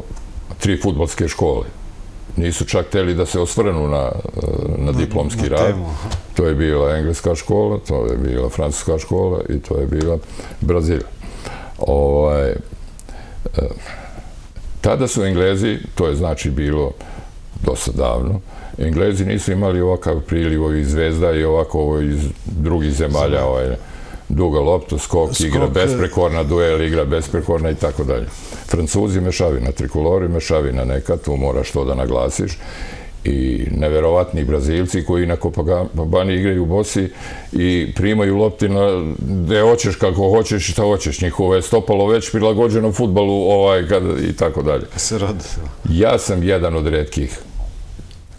tri futbolske škole. Nisu čak teli da se osvrnu na, na diplomski na, na rad. Temu. To je bila engleska škola, to je bila francuska škola i to je bila Brazil. Ovaj, e, Tada su Englezi, to je znači bilo dosta davno, Englezi nisu imali ovakav priliv ovih zvezda i ovako ovo iz drugih zemalja, ovaj, duga lopta, skok, skok, igra besprekorna, duel, igra besprekorna i tako dalje. Francuzi mešavina, trikolori mešavina neka, tu moraš to da naglasiš i neverovatni Brazilci koji na Kopabani igraju u bosi i primaju lopti na gde hoćeš kako hoćeš i šta hoćeš. Njihovo je stopalo već prilagođeno futbalu ovaj, kad, i tako dalje. Se radi. Ja sam jedan od redkih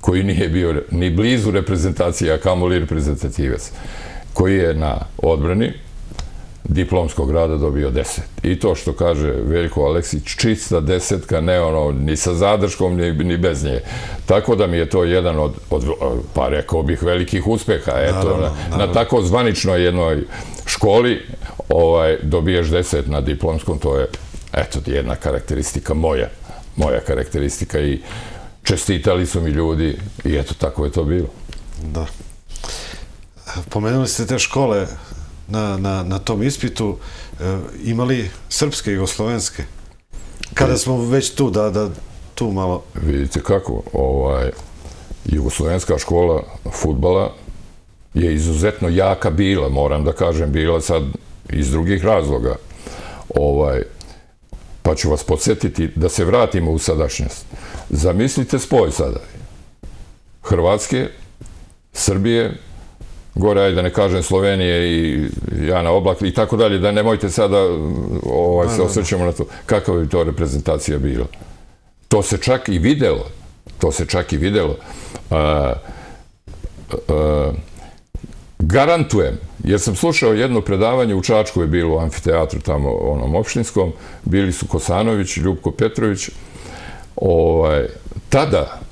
koji nije bio ni blizu reprezentacije, a kamoli reprezentativac, koji je na odbrani, diplomskog rada dobio deset. I to što kaže Veljko Aleksić, čista desetka, ne ono, ni sa zadrškom, ni, ni bez nje. Tako da mi je to jedan od, od pa rekao bih, velikih uspeha. Eto, naravno, na, naravno. na tako zvaničnoj jednoj školi ovaj, dobiješ deset na diplomskom, to je eto, jedna karakteristika moja. Moja karakteristika i čestitali su mi ljudi i eto, tako je to bilo. Da. Pomenuli ste te škole na, na, na tom ispitu. E, imali srpske i jugoslovenske? Kada smo već tu, da, da tu malo... Vidite kako, ovaj, jugoslovenska škola futbala je izuzetno jaka bila, moram da kažem, bila sad iz drugih razloga. Ovaj, pa ću vas podsjetiti da se vratimo u sadašnjost. Zamislite spoj sada. Hrvatske, Srbije, gore, ajde da ne kažem Slovenije i Jana Oblak i tako dalje, da nemojte sada ovaj, se osvrćemo na to. Kakva bi to reprezentacija bila? To se čak i videlo. To se čak i videlo. A, a, garantujem, jer sam slušao jedno predavanje u Čačku je bilo u amfiteatru tamo onom opštinskom, bili su Kosanović, Ljubko Petrović, ovaj, tada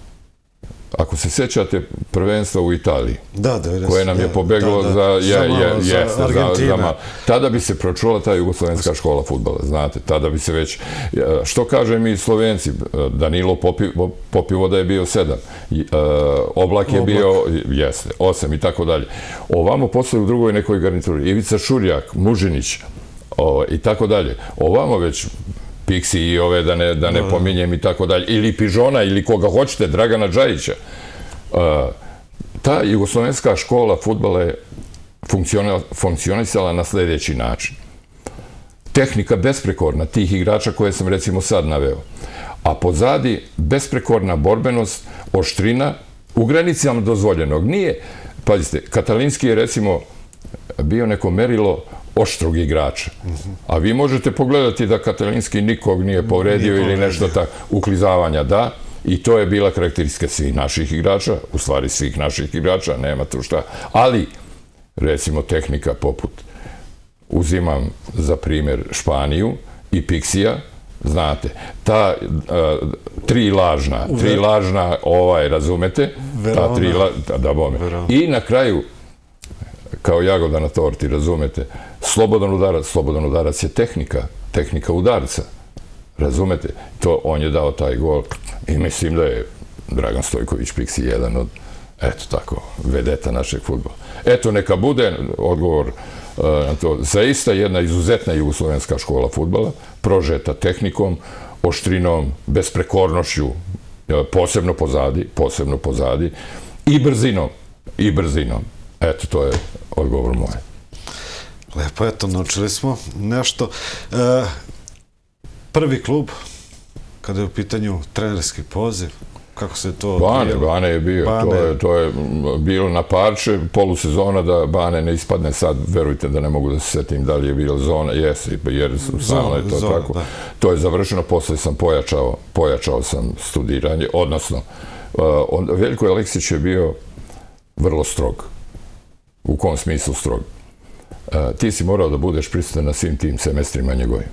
ako se sjećate prvenstva u Italiji, da, da, koje nam je pobeglo da, da, za, je, je, je, za, za, za, tada bi se pročula ta jugoslovenska škola futbala, znate, tada bi se već, što kaže mi slovenci, Danilo Popi, Popivoda je bio sedam, e, Oblak je Oblak. bio, jeste, osam i tako dalje. Ovamo posle u drugoj nekoj garnituri, Ivica Šurjak, Mužinić, o, i tako dalje. Ovamo već Pixi i ove, da ne, da ne pominjem i tako dalje, ili Pižona, ili koga hoćete, Dragana Đajića. Ta jugoslovenska škola futbala je funkcionisala na sljedeći način. Tehnika besprekorna tih igrača koje sam recimo sad naveo, a pozadi besprekorna borbenost, oštrina, u granicama dozvoljenog. Nije, pazite, Katalinski je recimo bio neko merilo oštrog igrača. A vi možete pogledati da Katalinski nikog nije povredio ili nešto tako. Uklizavanja, da. I to je bila karakteristika svih naših igrača, u stvari svih naših igrača, nema tu šta. Ali, recimo, tehnika poput, uzimam za primjer Španiju i Pixija, znate, ta tri lažna, tri lažna, ovaj, razumete? Verona. Ta tri la, da, da bome. I na kraju, kao jagoda na torti, razumete? Slobodan udarac, slobodan udarac je tehnika, tehnika udarca. Razumete? To on je dao taj gol i mislim da je Dragan Stojković Pixi jedan od, eto tako, vedeta našeg futbola. Eto, neka bude odgovor eh, uh, na to. Zaista jedna izuzetna jugoslovenska škola futbala, prožeta tehnikom, oštrinom, besprekornošću, eh, posebno pozadi, posebno pozadi, i brzinom, i brzinom. Eto, to je odgovor moj. Lepo, eto, naučili smo nešto. E, prvi klub, kada je u pitanju trenerski poziv, kako se to... Bane, Bane je bio. Bane. To, je, to je bilo na parče, polusezona da Bane ne ispadne sad, verujte da ne mogu da se setim da li je bilo zona, jesi, jer samo je to zona, tako. Da. To je završeno, posle sam pojačao, pojačao sam studiranje, odnosno, uh, on, Veljko Aleksić je bio vrlo strog u kom smislu strog. E, ti si morao da budeš prisutan na svim tim semestrima njegovim.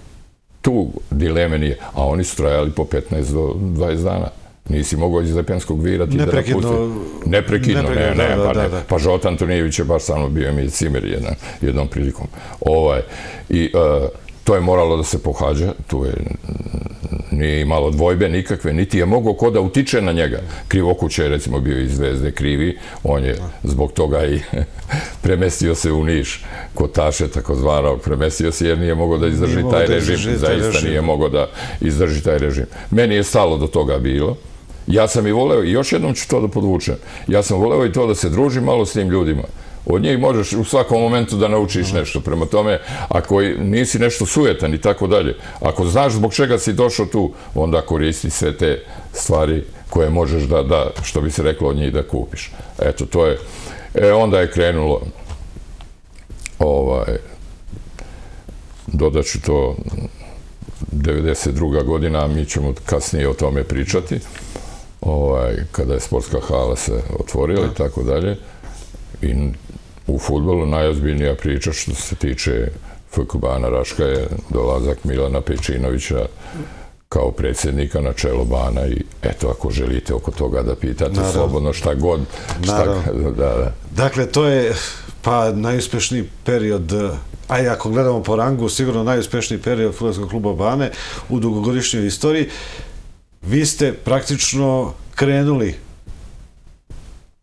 Tu dileme nije, a oni su trajali po 15 do 20 dana. Nisi mogao iz Lepenskog virati da napusti. Neprekidno, ne, ne, pa, ne. pa Žot Antonijević je baš samo bio mi cimer jedan, jednom prilikom. Ovaj, I uh, to je moralo da se pohađa, tu je nije imalo dvojbe nikakve, niti je mogo ko da utiče na njega. Krivokuće je recimo bio iz Zvezde krivi, on je zbog toga i [LAUGHS] premestio se u Niš, kod Taše tako zvano, premestio se jer nije mogo da izdrži taj režim, zaista nije mogo da izdrži taj režim. Meni je stalo do toga bilo. Ja sam i voleo, i još jednom ću to da podvučem, ja sam voleo i to da se družim malo s tim ljudima od njih možeš u svakom momentu da naučiš nešto. Prema tome, ako nisi nešto sujetan i tako dalje, ako znaš zbog čega si došao tu, onda koristi sve te stvari koje možeš da, da što bi se reklo od njih, da kupiš. Eto, to je... E, onda je krenulo ovaj, dodat ću to 92. godina, mi ćemo kasnije o tome pričati, ovaj, kada je sportska hala se otvorila i tako dalje. I u futbolu najozbiljnija priča što se tiče FK Bana Raška je dolazak Milana Pečinovića kao predsjednika na čelo Bana i eto, ako želite oko toga da pitate Naravno. slobodno šta god. Šta, da, da. Dakle, to je pa najuspješniji period a i ako gledamo po rangu, sigurno najuspješniji period futbolskog kluba Bane u dugogodišnjoj istoriji. Vi ste praktično krenuli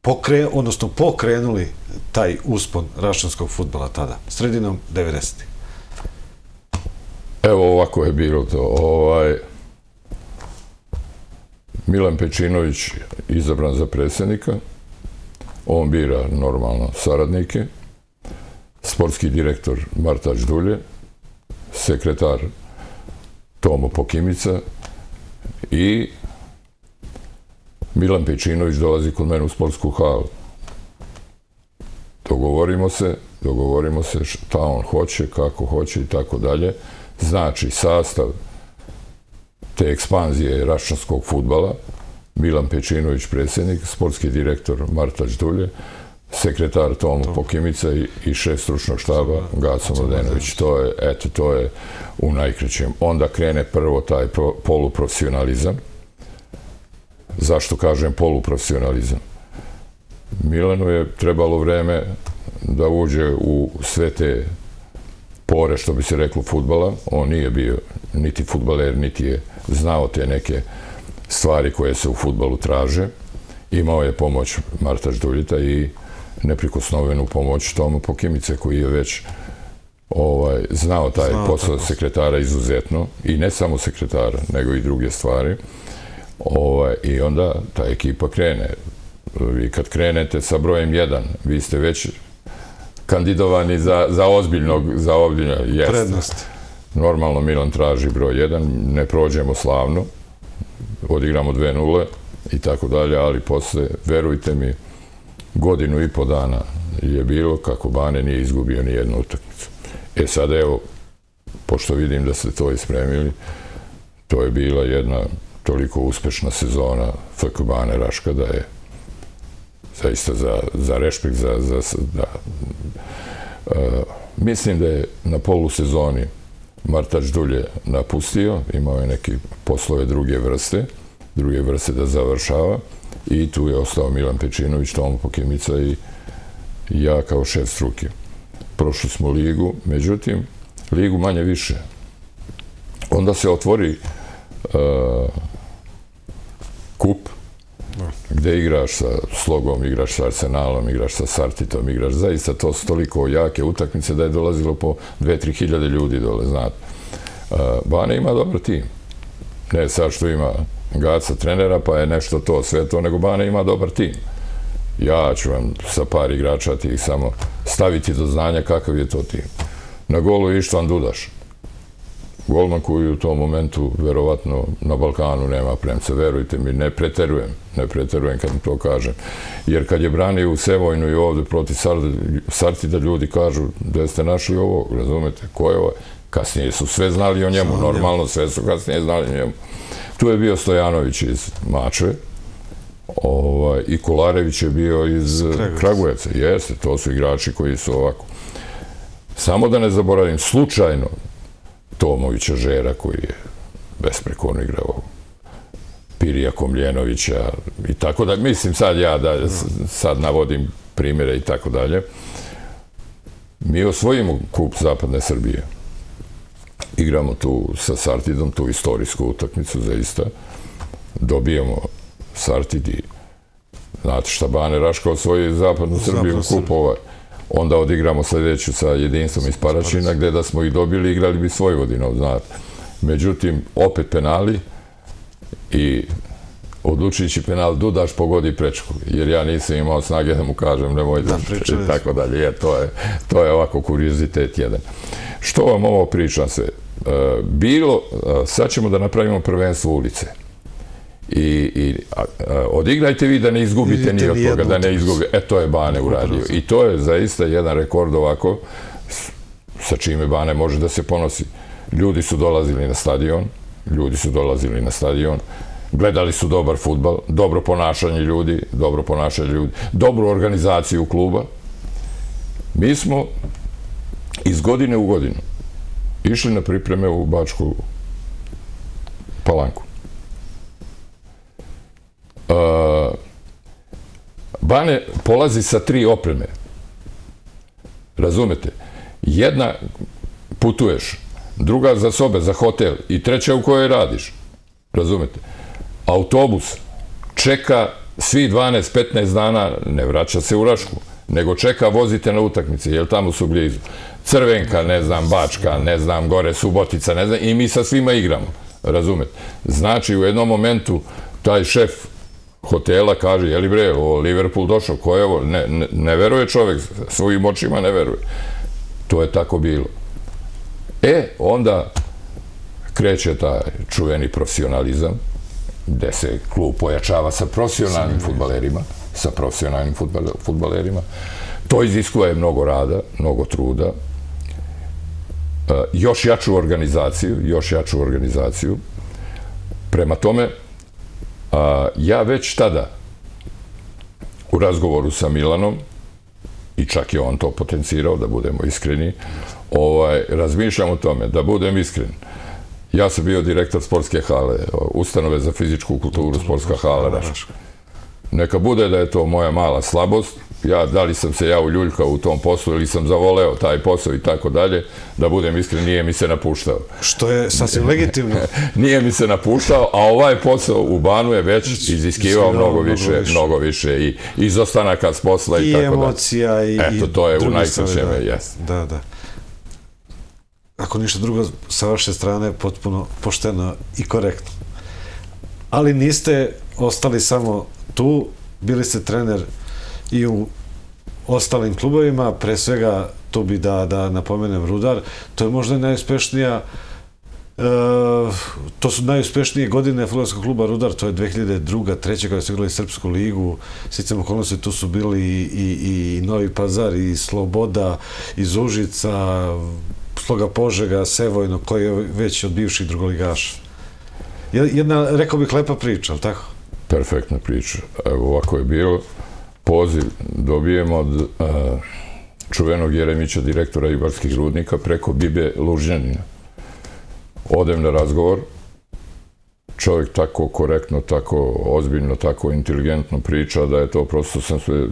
pokre, odnosno pokrenuli taj uspon rašanskog futbala tada, sredinom 90. Evo ovako je bilo to. Ovaj, Milan Pečinović izabran za predsjednika. On bira normalno saradnike. Sportski direktor Martač Dulje. Sekretar Tomo Pokimica. I Milan Pečinović dolazi kod mene u sportsku halu. Dogovorimo se, dogovorimo se šta on hoće, kako hoće i tako dalje. Znači, sastav te ekspanzije rašanskog futbala, Milan Pečinović, predsjednik, sportski direktor Marta Đdulje, sekretar Tomo Pokimica i, i šest stručnog štaba Gaco Mladenović. To je, eto, to je u najkrećem. Onda krene prvo taj pro, poluprofesionalizam. Zašto kažem poluprofesionalizam? Milanu je trebalo vreme da uđe u sve te pore, što bi se reklo, futbala. On nije bio niti futbaler, niti je znao te neke stvari koje se u futbalu traže. Imao je pomoć Marta Žduljita i neprikosnovenu pomoć Tomu Pokimice, koji je već ovaj, znao taj znao posao tako. sekretara izuzetno. I ne samo sekretara, nego i druge stvari. Ovaj, I onda ta ekipa krene. Vi kad krenete sa brojem 1, vi ste već kandidovani za, za ozbiljnog, za ozbiljnog, jest. Prednost. Normalno Milan traži broj 1, ne prođemo slavno, odigramo 2-0 i tako dalje, ali posle, verujte mi, godinu i po dana je bilo kako Bane nije izgubio ni jednu utakmicu. E sad evo, pošto vidim da ste to ispremili, to je bila jedna toliko uspešna sezona FK Bane Raška da je zaista za, za rešpekt, za, za, da, uh, mislim da je na polusezoni Martač Dulje napustio, imao je neke poslove druge vrste, druge vrste da završava i tu je ostao Milan Pečinović, Tomo Pokemica i ja kao šef struke. Prošli smo ligu, međutim, ligu manje više. Onda se otvori uh, kup, gde igraš sa Slogom, igraš sa Arsenalom, igraš sa Sartitom, igraš zaista to su toliko jake utakmice da je dolazilo po 2-3 hiljade ljudi dole, znate. Bane ima dobar tim. Ne sad što ima Gaca trenera, pa je nešto to, sve to, nego Bane ima dobar tim. Ja ću vam sa par igrača ti samo staviti do znanja kakav je to tim. Na golu je Ištvan Dudaš golman koji u tom momentu verovatno na Balkanu nema premca. Verujte mi, ne preterujem, ne preterujem kad to kažem. Jer kad je branio u Sevojnu i ovde protiv Sarti da ljudi kažu da ste našli ovo, razumete, ko je ovo? Kasnije su sve znali o njemu, normalno sve su kasnije znali o njemu. Tu je bio Stojanović iz Mačve, ovaj, i Kolarević je bio iz Kragujevca. Jeste, to su igrači koji su ovako. Samo da ne zaboravim, slučajno, Tomovića Žera koji je besprekorno igrao Pirija Komljenovića i tako da, mislim sad ja da sad navodim primjere i tako dalje. Mi osvojimo kup Zapadne Srbije. Igramo tu sa Sartidom, tu istorijsku utakmicu zaista. Dobijamo Sartid i znate šta Bane Raška osvoji Zapadnu Srbiju kup ovaj onda odigramo sljedeću sa jedinstvom iz Paračina, gdje da smo ih dobili, igrali bi svoj vodinov, znate. Međutim, opet penali i odlučujući penal Dudaš pogodi prečku, jer ja nisam imao snage da mu kažem nemoj da i tako dalje. Je, to, je, to je ovako kuriozitet jedan. Što vam ovo pričam se? E, bilo, sad ćemo da napravimo prvenstvo ulice i, i a, a, odigrajte vi da ne izgubite ni od toga, da ne izgubi. E, to je Bane uradio. I to je zaista jedan rekord ovako sa čime Bane može da se ponosi. Ljudi su dolazili na stadion, ljudi su dolazili na stadion, gledali su dobar futbal, dobro ponašanje ljudi, dobro ponašanje ljudi, dobru organizaciju kluba. Mi smo iz godine u godinu išli na pripreme u Bačku palanku. Uh, Bane polazi sa tri opreme. Razumete? Jedna putuješ, druga za sobe, za hotel i treća u kojoj radiš. Razumete? Autobus čeka svi 12-15 dana, ne vraća se u Rašku, nego čeka vozite na utakmice, jer tamo su blizu. Crvenka, ne znam, Bačka, ne znam, gore Subotica, ne znam, i mi sa svima igramo, razumete. Znači, u jednom momentu taj šef hotela kaže, jeli bre, o Liverpool došao, ko je ovo? Ne, ne, ne veruje čovjek, svojim očima ne veruje. To je tako bilo. E, onda kreće taj čuveni profesionalizam, gde se klub pojačava sa profesionalnim futbalerima, sa profesionalnim futbalerima. To iziskuje mnogo rada, mnogo truda, e, još jaču organizaciju, još jaču organizaciju. Prema tome, ja već tada u razgovoru sa Milanom, i čak je on to potencirao, da budemo iskreni, ovaj, razmišljam o tome, da budem iskren. Ja sam bio direktor sportske hale, ustanove za fizičku kulturu, sportska hala Raška. Neka bude da je to moja mala slabost, ja, da li sam se ja uljuljkao u tom poslu ili sam zavoleo taj posao i tako dalje, da budem iskren, nije mi se napuštao. Što je sasvim legitimno. [LAUGHS] nije mi se napuštao, a ovaj posao u Banu je već iziskivao mnogo više, mnogo više i izostanaka s posla i, tako dalje. I emocija i Eto, to je u najkraćeme, jes. Da, da. Ako ništa drugo, sa vaše strane, potpuno pošteno i korektno. Ali niste ostali samo tu, bili ste trener i u ostalim klubovima, pre svega to bi da, da napomenem Rudar, to je možda najuspešnija e, to su najuspešnije godine futbolskog kluba Rudar, to je 2002. treća kada su igrali Srpsku ligu, sicam okolnosti, tu su bili i, i, i Novi Pazar, i Sloboda, i Zužica, Sloga Požega, Sevojno, koji je već od bivših drugoligaša. Jedna, rekao bih, lepa priča, ali tako? Perfektna priča. Evo, ovako je bilo poziv dobijemo od uh, čuvenog Jeremića, direktora Ibarskih rudnika, preko Bibe Lužnjanina. Odem na razgovor, čovjek tako korektno, tako ozbiljno, tako inteligentno priča da je to prosto sam se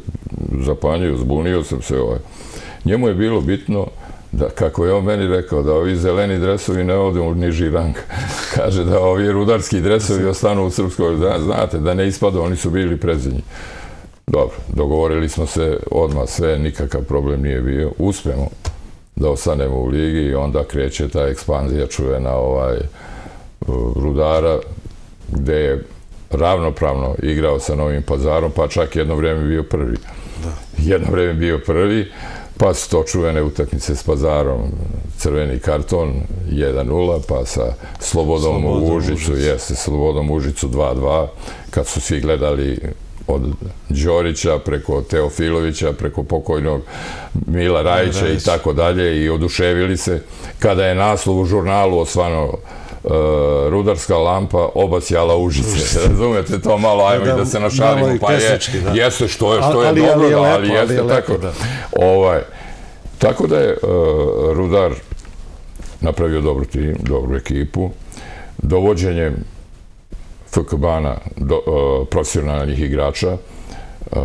zapanjio, zbunio sam se. Ovaj. Njemu je bilo bitno da, kako je on meni rekao, da ovi zeleni dresovi ne ode u niži rang. [LAUGHS] Kaže da ovi rudarski dresovi [LAUGHS] ostanu u Srpskoj, da, znate, da ne ispadu, oni su bili prezidnji. Dobro, dogovorili smo se odmah sve, nikakav problem nije bio. Uspemo da ostanemo u ligi i onda kreće ta ekspanzija čuvena ovaj rudara gde je ravnopravno igrao sa Novim pazarom, pa čak jedno vrijeme bio prvi. Da. Jedno vrijeme bio prvi, pa su to čuvene utakmice s pazarom, crveni karton 1-0, pa sa Slobodom, Slobodom u Užicu, jeste, Slobodom u Užicu 2-2, kad su svi gledali od Đorića preko Teofilovića, preko pokojnog Mila Rajića i tako dalje i oduševili se. Kada je naslov u žurnalu osvano uh, rudarska lampa, oba sjala užice. Razumete to malo, ajmo i da se našalimo. Pa je, jeste što je, što je dobro, ali, je lepo, ali jeste ali je tako. Da. Ovaj, tako da je uh, Rudar napravio dobru tim, dobru ekipu. Dovođenjem FK Bana uh, profesionalnih igrača. Uh,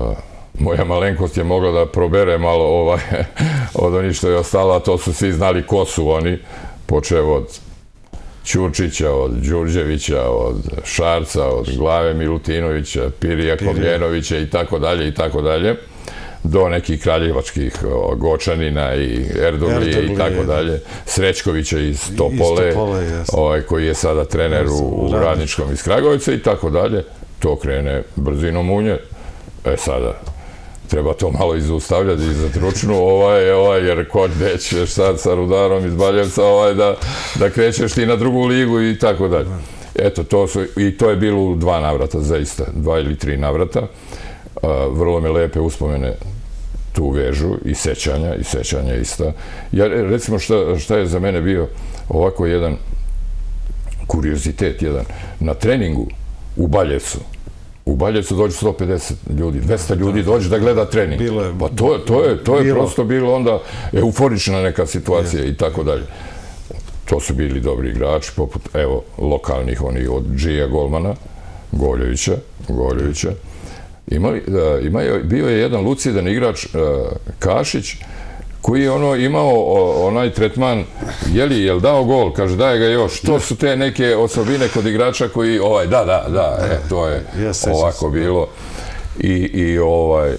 moja malenkost je mogla da probere malo ovaj, [LAUGHS] od onih što je ostalo, a to su svi znali ko su oni, počeo od Ćurčića, od Đurđevića, od Šarca, od Glave Milutinovića, Pirija Komljenovića i tako dalje i tako dalje do nekih kraljevačkih Gočanina i Erdolije i tako dalje, Srećkovića iz Topole, ovaj, koji je sada trener u, u Radničkom iz Kragovica i tako dalje, to krene brzinom unje. E sada, treba to malo izustavljati i zatručnu, ovaj, ovaj, jer kod već sad sa Rudarom iz Baljevca, ovaj, da, da krećeš ti na drugu ligu i tako dalje. Eto, to su, i to je bilo u dva navrata, zaista, dva ili tri navrata. Vrlo me lepe uspomene tu vežu i sećanja, i sećanja ista. Ja, recimo, šta, šta je za mene bio ovako jedan kuriozitet, jedan, na treningu u Baljevcu, u Baljevcu dođe 150 ljudi, 200 ljudi dođe da gleda trening. Bilo je, pa to, to je, to je bilo. prosto bilo onda euforična neka situacija i tako dalje. To su bili dobri igrači, poput, evo, lokalnih, oni od Džija Golmana, Goljevića, Goljevića, imali, ima je, bio je jedan lucidan igrač uh, Kašić koji je ono imao onaj tretman je li jel dao gol kaže daje ga još to su te neke osobine kod igrača koji ovaj da da da e, to je ovako bilo i, i ovaj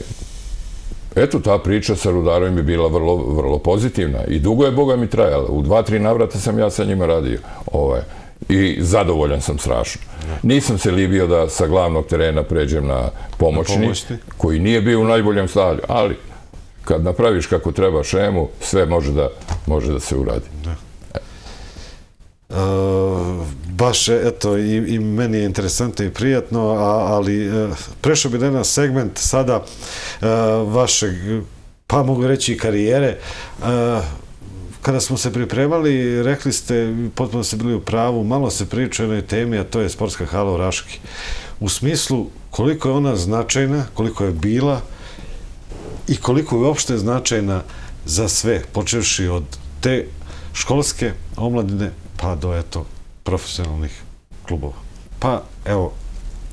Eto, ta priča sa Rudarom je bila vrlo, vrlo pozitivna i dugo je, Boga mi, trajala. U dva, tri navrata sam ja sa njima radio. Ovaj. I zadovoljan sam strašno. Nisam se libio da sa glavnog terena pređem na pomoćni, koji nije bio u najboljem stavlju, ali kad napraviš kako treba šemu, sve može da, može da se uradi. Da. Uh, baš, eto, i, i meni je interesantno i prijatno, a, ali uh, prešao bi na segment sada uh, vašeg, pa mogu reći, karijere. Kada smo se pripremali, rekli ste, potpuno ste bili u pravu, malo se priča o jednoj temi, a to je sportska hala u Raški. U smislu koliko je ona značajna, koliko je bila i koliko je uopšte značajna za sve, počevši od te školske omladine, pa do eto profesionalnih klubova. Pa evo,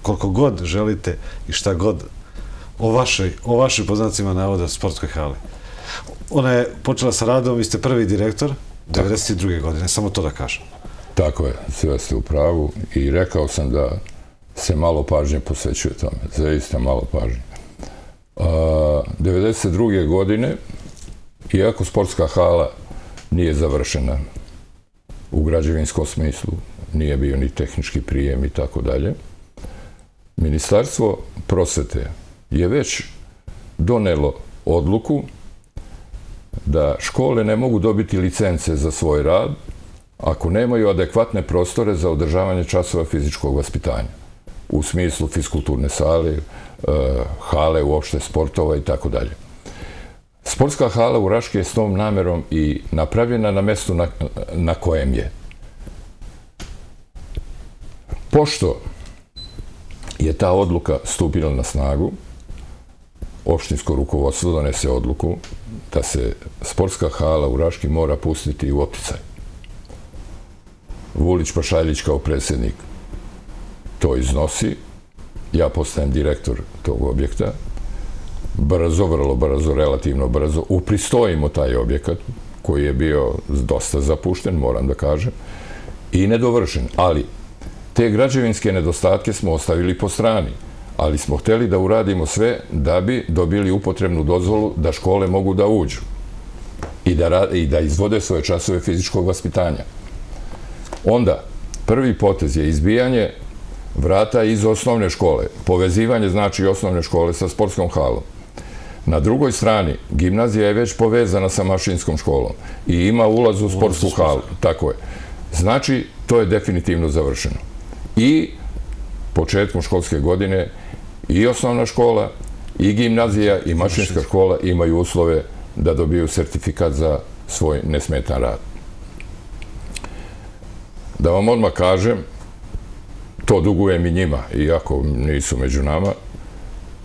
koliko god želite i šta god o vašoj, o vašoj poznacima navoda sportskoj hali. Ona je počela sa radom, vi ste prvi direktor, 1992. godine, samo to da kažem. Tako je, sve ste u pravu i rekao sam da se malo pažnje posvećuje tome, zaista malo pažnje. Uh, 92. godine, iako sportska hala nije završena, u građevinskom smislu, nije bio ni tehnički prijem i tako dalje. Ministarstvo prosvete je već donelo odluku da škole ne mogu dobiti licence za svoj rad ako nemaju adekvatne prostore za održavanje časova fizičkog vaspitanja u smislu fiskulturne sale, eh, hale uopšte sportova i tako dalje. Sportska hala u Raške je s tom namerom i napravljena na mestu na, na kojem je. Pošto je ta odluka stupila na snagu, opštinsko rukovodstvo donese odluku da se sportska hala u Raški mora pustiti u opticaj. Vulić Pašaljić kao predsjednik to iznosi, ja postajem direktor tog objekta, brzo, vrlo brzo, relativno brzo, upristojimo taj objekat koji je bio dosta zapušten, moram da kažem, i nedovršen. Ali te građevinske nedostatke smo ostavili po strani, ali smo hteli da uradimo sve da bi dobili upotrebnu dozvolu da škole mogu da uđu i da, i da izvode svoje časove fizičkog vaspitanja. Onda, prvi potez je izbijanje vrata iz osnovne škole. Povezivanje znači osnovne škole sa sportskom halom. Na drugoj strani, gimnazija je već povezana sa mašinskom školom i ima ulaz u sportsku halu. Tako je. Znači, to je definitivno završeno. I početkom školske godine i osnovna škola, i gimnazija, i mašinska škola imaju uslove da dobiju sertifikat za svoj nesmetan rad. Da vam odmah kažem, to dugujem i njima, iako nisu među nama,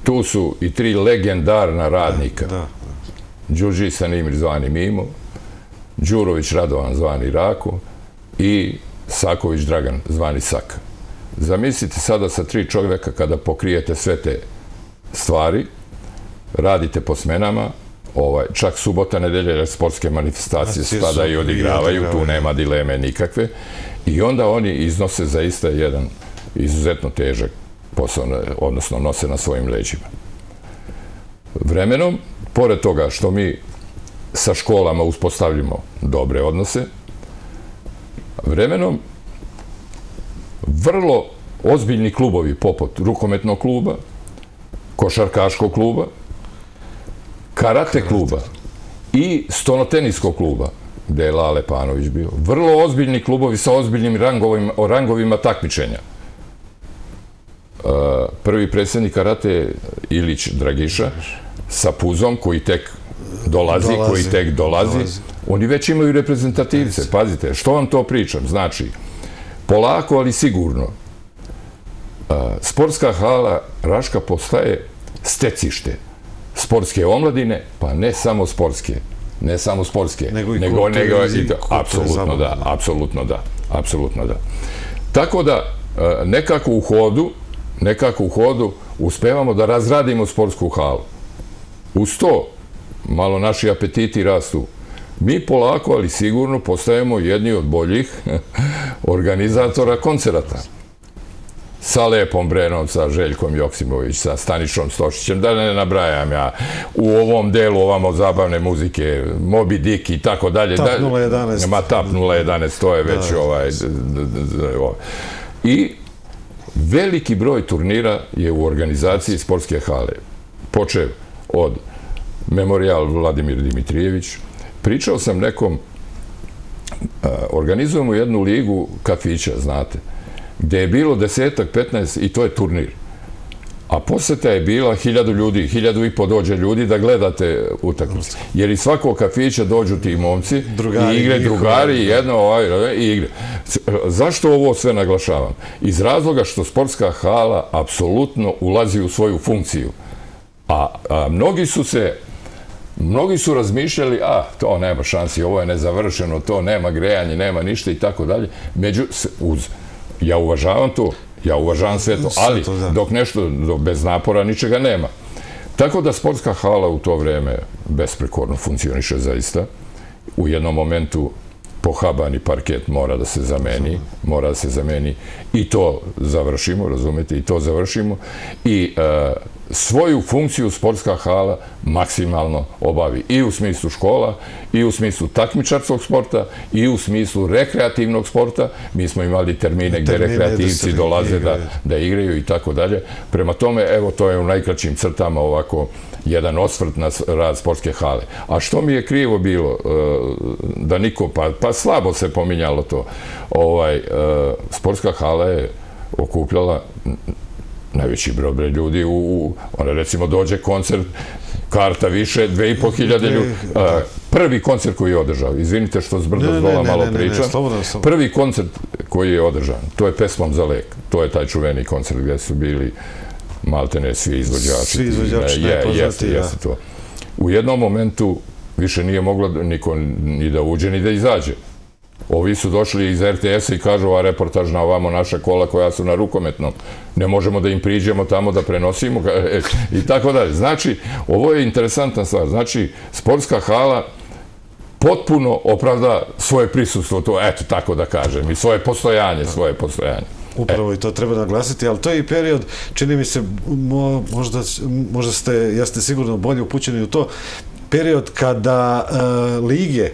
tu su i tri legendarna radnika. Da, da. Đuži Sanimir zvani Mimo, Đurović Radovan zvani Rako i Saković Dragan zvani Saka. Zamislite sada sa tri čovjeka kada pokrijete sve te stvari, radite po smenama, ovaj, čak subota, nedelje, sportske manifestacije spada i odigravaju, tu nema dileme nikakve, i onda oni iznose zaista jedan izuzetno težak posao, odnosno nose na svojim leđima. Vremenom, pored toga što mi sa školama uspostavljamo dobre odnose, vremenom vrlo ozbiljni klubovi poput rukometnog kluba, košarkaškog kluba, karate kluba i stonoteniskog kluba, gde je Lale Panović bio. Vrlo ozbiljni klubovi sa ozbiljnim rangovima, rangovima takmičenja prvi predsjednik karate Ilić Dragiša sa Puzom koji tek dolazi, koji tek dolazi, oni već imaju reprezentativce. Pazite, što vam to pričam? Znači, polako, ali sigurno, sportska hala Raška postaje stecište sportske omladine, pa ne samo sportske, ne samo sportske, nego i nego, nego, i, apsolutno da, apsolutno da, apsolutno da. Tako da, nekako u hodu, nekako u hodu uspevamo da razradimo sportsku halu. Uz to, malo naši apetiti rastu. Mi polako, ali sigurno, postajemo jedni od boljih [LAUGHS] organizatora koncerata. sa Lepom Brenom, sa Željkom Joksimović, sa Stanišom Stošićem, da ne nabrajam ja, u ovom delu ovamo zabavne muzike, Moby Dick i tako dalje. Tap 011. Ma Tap 011, to je već ovaj... I veliki broj turnira je u organizaciji sportske hale. Počeo od Memorial Vladimir Dimitrijević. Pričao sam nekom, organizujemo jednu ligu kafića, znate, gdje je bilo desetak, petnaest i to je turnir. A poseta je bila hiljadu ljudi, hiljadu i po dođe ljudi da gledate utakmice. Jer iz svakog kafića dođu ti momci i igre drugari i jedno ovaj, i igre. Zašto ovo sve naglašavam? Iz razloga što sportska hala apsolutno ulazi u svoju funkciju. A, a mnogi su se Mnogi su razmišljali, a, to nema šansi, ovo je nezavršeno, to nema grejanje, nema ništa i tako dalje. Među, uz, ja uvažavam to, ja uvažavam sve to, ali dok nešto bez napora ničega nema. Tako da sportska hala u to vreme besprekorno funkcioniše zaista. U jednom momentu pohabani parket mora da se zameni, mora da se zameni i to završimo, razumete, i to završimo. I e, svoju funkciju sportska hala maksimalno obavi i u smislu škola, i u smislu takmičarskog sporta, i u smislu rekreativnog sporta. Mi smo imali termine gdje rekreativci dolaze da igraju i tako dalje. Prema tome, evo, to je u najkraćim crtama ovako jedan osvrt na rad sportske hale. A što mi je krivo bilo, e, da niko, pa, pa slabo se pominjalo to, ovaj, e, sportska hala je okupljala najveći broj ljudi u, ona recimo dođe koncert karta više, dve i po hiljade ljudi. Prvi koncert koji je održao, izvinite što s brdo zvola malo pričam, prvi koncert koji je održan, to je pesmom za lek, to je taj čuveni koncert gdje su bili malte ne svi izvođači. Svi izvođači, najpoznati, ja. U jednom momentu više nije moglo niko ni da uđe, ni da izađe. Ovi su došli iz RTS-a i kažu ova reportažna ovamo naša kola koja su na rukometnom. Ne možemo da im priđemo tamo da prenosimo [LAUGHS] e, i tako dalje. Znači, ovo je interesantna stvar. Znači, sportska hala potpuno opravda svoje prisustvo, to eto tako da kažem, i svoje postojanje, svoje postojanje. Upravo i to treba naglasiti, ali to je i period, čini mi se, možda, možda ste, jeste sigurno bolje upućeni u to, period kada uh, lige,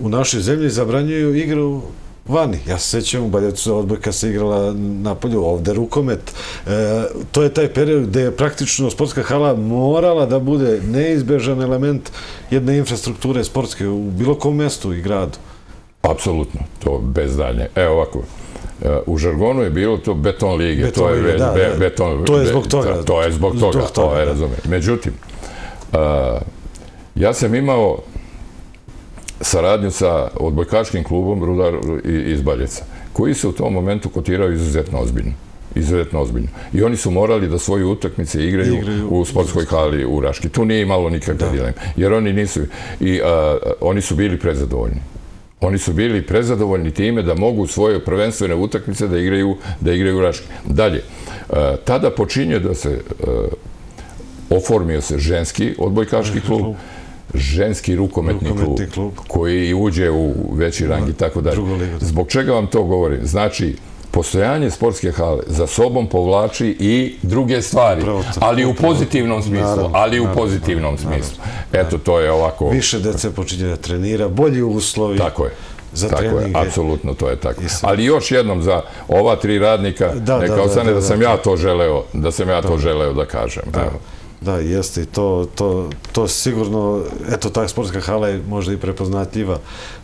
u našoj zemlji zabranjuju igru vani. Ja se sećam u Baljecu odbojka se igrala na polju, ovde rukomet. E, to je taj period gde je praktično sportska hala morala da bude neizbežan element jedne infrastrukture sportske u bilo kom mjestu i gradu. Apsolutno, to bez dalje. Evo ovako, e, u žargonu je bilo to beton lige. Beton to je, lige, da, be, beton, to je zbog toga. To je zbog toga, to je, razumijem. Međutim, uh, ja sam imao saradnju sa odbojkačkim klubom Rudar iz Baljeca, koji se u tom momentu kotirao izuzetno ozbiljno. Izuzetno ozbiljno. I oni su morali da svoje utakmice igraju, u sportskoj hali u Raški. Tu nije imalo nikakve dileme. Jer oni nisu... I oni su bili prezadovoljni. Oni su bili prezadovoljni time da mogu svoje prvenstvene utakmice da igraju, da igraju u Raški. Dalje, tada počinje da se oformio se ženski odbojkaški klub, ženski rukometni, klub, koji uđe u veći rang i tako dalje. Zbog čega vam to govorim? Znači, postojanje sportske hale za sobom povlači i druge stvari, ali u pozitivnom smislu, ali u pozitivnom smislu. Eto, to je ovako... Više dece počinje da trenira, bolji uslovi. Tako je. Za tako je, apsolutno to je tako. Ali još jednom za ova tri radnika, neka ostane da sam ja to želeo, da sam ja to želeo da kažem. Evo. Da, jeste i to, to, to sigurno, eto, ta sportska hala je možda i prepoznatljiva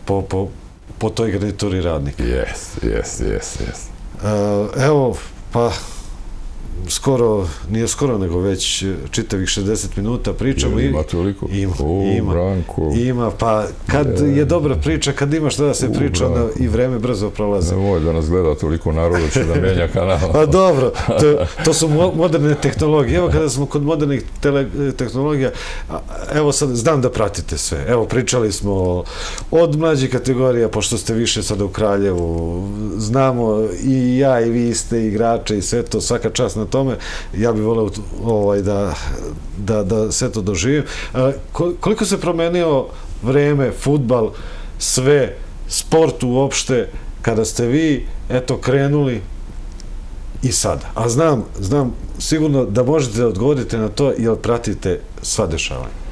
po, po, po toj garnituri radnika. Jes, jes, jes, jes. Evo, pa skoro, nije skoro, nego već čitavih 60 minuta pričamo. Ima toliko? Ima, ima. Branko. Ima, pa kad je dobra priča, kad ima što da se priča, onda i vreme brzo prolazi. Ne moj da nas gleda toliko naroda će da menja kanal. [LAUGHS] pa dobro, to, to su moderne tehnologije. Evo kada smo kod modernih tele, tehnologija, evo sad znam da pratite sve. Evo pričali smo od mlađih kategorija, pošto ste više sada u Kraljevu, znamo i ja i vi ste igrače i sve to, svaka čast na tome, ja bih voleo ovaj, da, da, da sve to doživim. Koliko se promenio vreme, futbal, sve, sport uopšte, kada ste vi, eto, krenuli i sada. A znam, znam sigurno da možete da odgovorite na to jer pratite sva dešavanja.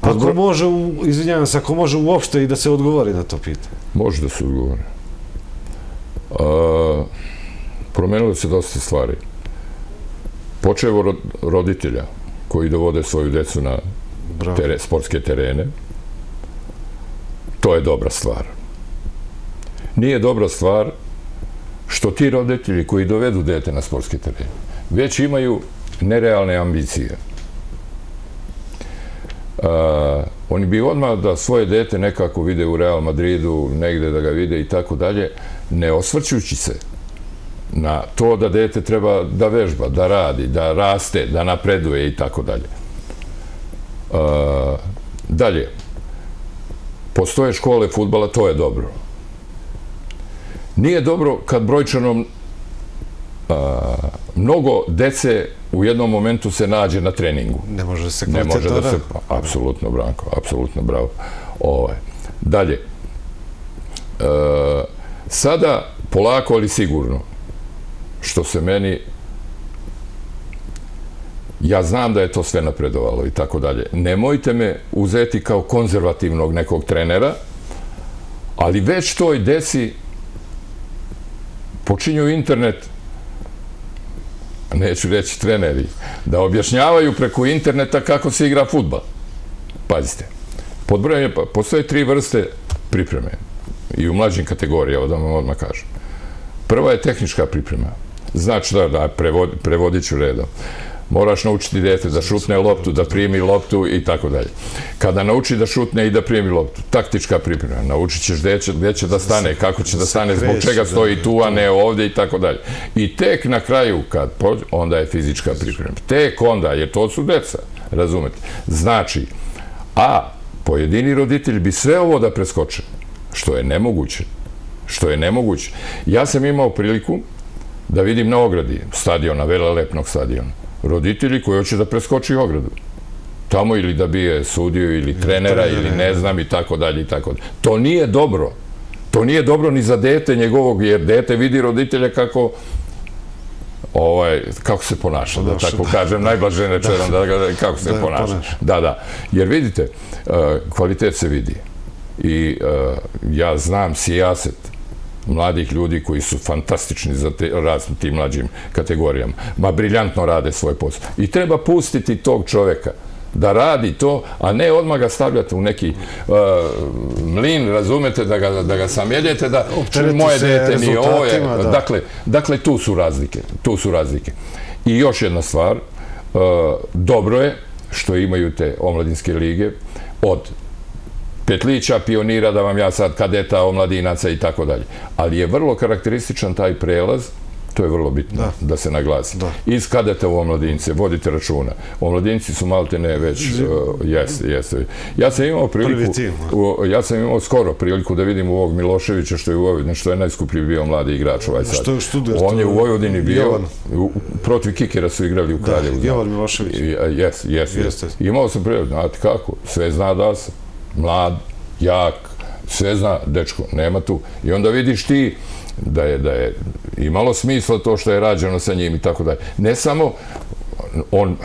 Ako može, izvinjavam se, ako može uopšte i da se odgovori na to pitanje. Može da se odgovori. Promenilo se dosta stvari. Počevo od roditelja koji dovode svoju decu na tere, sportske terene. To je dobra stvar. Nije dobra stvar što ti roditelji koji dovedu dete na sportske terene već imaju nerealne ambicije. Uh, oni bi odmah da svoje dete nekako vide u Real Madridu, negde da ga vide i tako dalje, ne osvrćući se na to da dete treba da vežba, da radi, da raste, da napreduje i tako dalje. Uh, dalje, postoje škole futbala, to je dobro. Nije dobro kad brojčanom mnogo dece u jednom momentu se nađe na treningu. Ne može se Ne može da se... Apsolutno, Branko, apsolutno, bravo. Ovaj. Dalje. E, sada, polako, ali sigurno, što se meni... Ja znam da je to sve napredovalo i tako dalje. Nemojte me uzeti kao konzervativnog nekog trenera, ali već toj deci počinju internet neću reći treneri, da objašnjavaju preko interneta kako se igra futbal. Pazite, podbrojanje, pa, postoje tri vrste pripreme i u mlađim kategorijama, da vam odmah kažem. Prva je tehnička priprema. Znači da, da prevodit ću redom moraš naučiti dete da šutne loptu, da primi loptu i tako dalje. Kada nauči da šutne i da primi loptu, taktička priprema, naučit ćeš gdje će, gdje će da stane, kako će da stane, zbog čega stoji tu, a ne ovdje i tako dalje. I tek na kraju, kad onda je fizička priprema. Tek onda, jer to su deca, razumete. Znači, a pojedini roditelj bi sve ovo da preskoče, što je nemoguće. Što je nemoguće. Ja sam imao priliku da vidim na ogradi stadiona, velelepnog stadiona roditelji koji hoće da preskoči ogradu. Tamo ili da bije sudio ili trenera ili ne znam i tako dalje i tako dalje. To nije dobro. To nije dobro ni za dete njegovog, jer dete vidi roditelja kako ovaj, kako se ponaša, da tako kažem, najblaže da, da, kako se ponaša. Da, da. Jer vidite, uh, kvalitet se vidi. I uh, ja znam sijaset mladih ljudi koji su fantastični za te, razne tim mlađim kategorijama. Ma briljantno rade svoj posao. I treba pustiti tog čoveka da radi to, a ne odmah ga stavljate u neki uh, mlin, razumete, da ga, da ga samjeljete, da moje dete nije ovo. Je, dakle, dakle, tu su razlike. Tu su razlike. I još jedna stvar, uh, dobro je što imaju te omladinske lige od petlića, pionira, da vam ja sad kadeta, omladinaca i tako dalje. Ali je vrlo karakterističan taj prelaz, to je vrlo bitno da, se naglasi. Iz kadeta u omladince, vodite računa. Omladinci su malte ne već, uh, jeste, jeste. Ja sam imao priliku, ja sam imao skoro priliku da vidim ovog Miloševića što je u Vojvodini, što je najskuplji bio mladi igrač ovaj sad. Što je student? On je u Vojvodini bio, protiv Kikera su igrali u Kraljevu. Da, Jovan Milošević. Jeste, jeste. Imao sam priliku, znate kako, sve zna da sam mlad, jak, sve zna, dečko, nema tu. I onda vidiš ti da je, da je imalo smisla to što je rađeno sa njim i tako dalje. Ne samo on,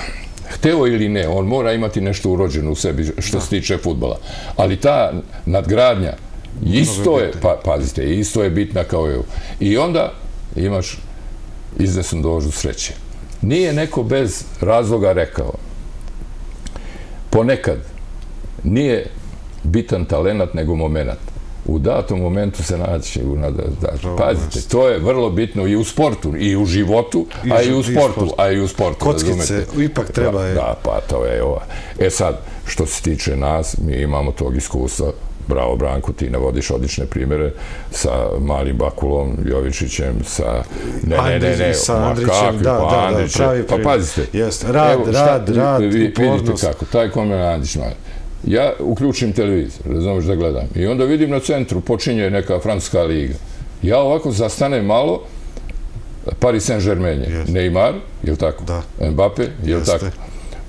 hteo ili ne, on mora imati nešto urođeno u sebi što se tiče futbala. Ali ta nadgradnja, isto je, pa, pazite, isto je bitna kao je. I onda imaš iznesnu dožu sreće. Nije neko bez razloga rekao. Ponekad nije bitan talenat nego moment. U datom momentu se naći u Pazite, to je vrlo bitno i u sportu, i u životu, a i u sportu, a i u sportu. Kockice, ipak treba je. Da, pa to je ova. E sad, što se tiče nas, mi imamo tog iskustva, bravo Branko, ti navodiš odlične primere sa malim Bakulom, Jovičićem, sa... Ne, ne, ne, ne, sa Andrićem, da, da, da, pravi Pa pazite. Jeste, rad, rad, rad, upornost. Vidite kako, taj komen Andrić, ja uključim televizor, razumiješ da gledam, i onda vidim na centru, počinje neka francuska liga. Ja ovako zastanem malo, Paris Saint-Germain je, Neymar, je li tako? Da. Mbappe, je li tako?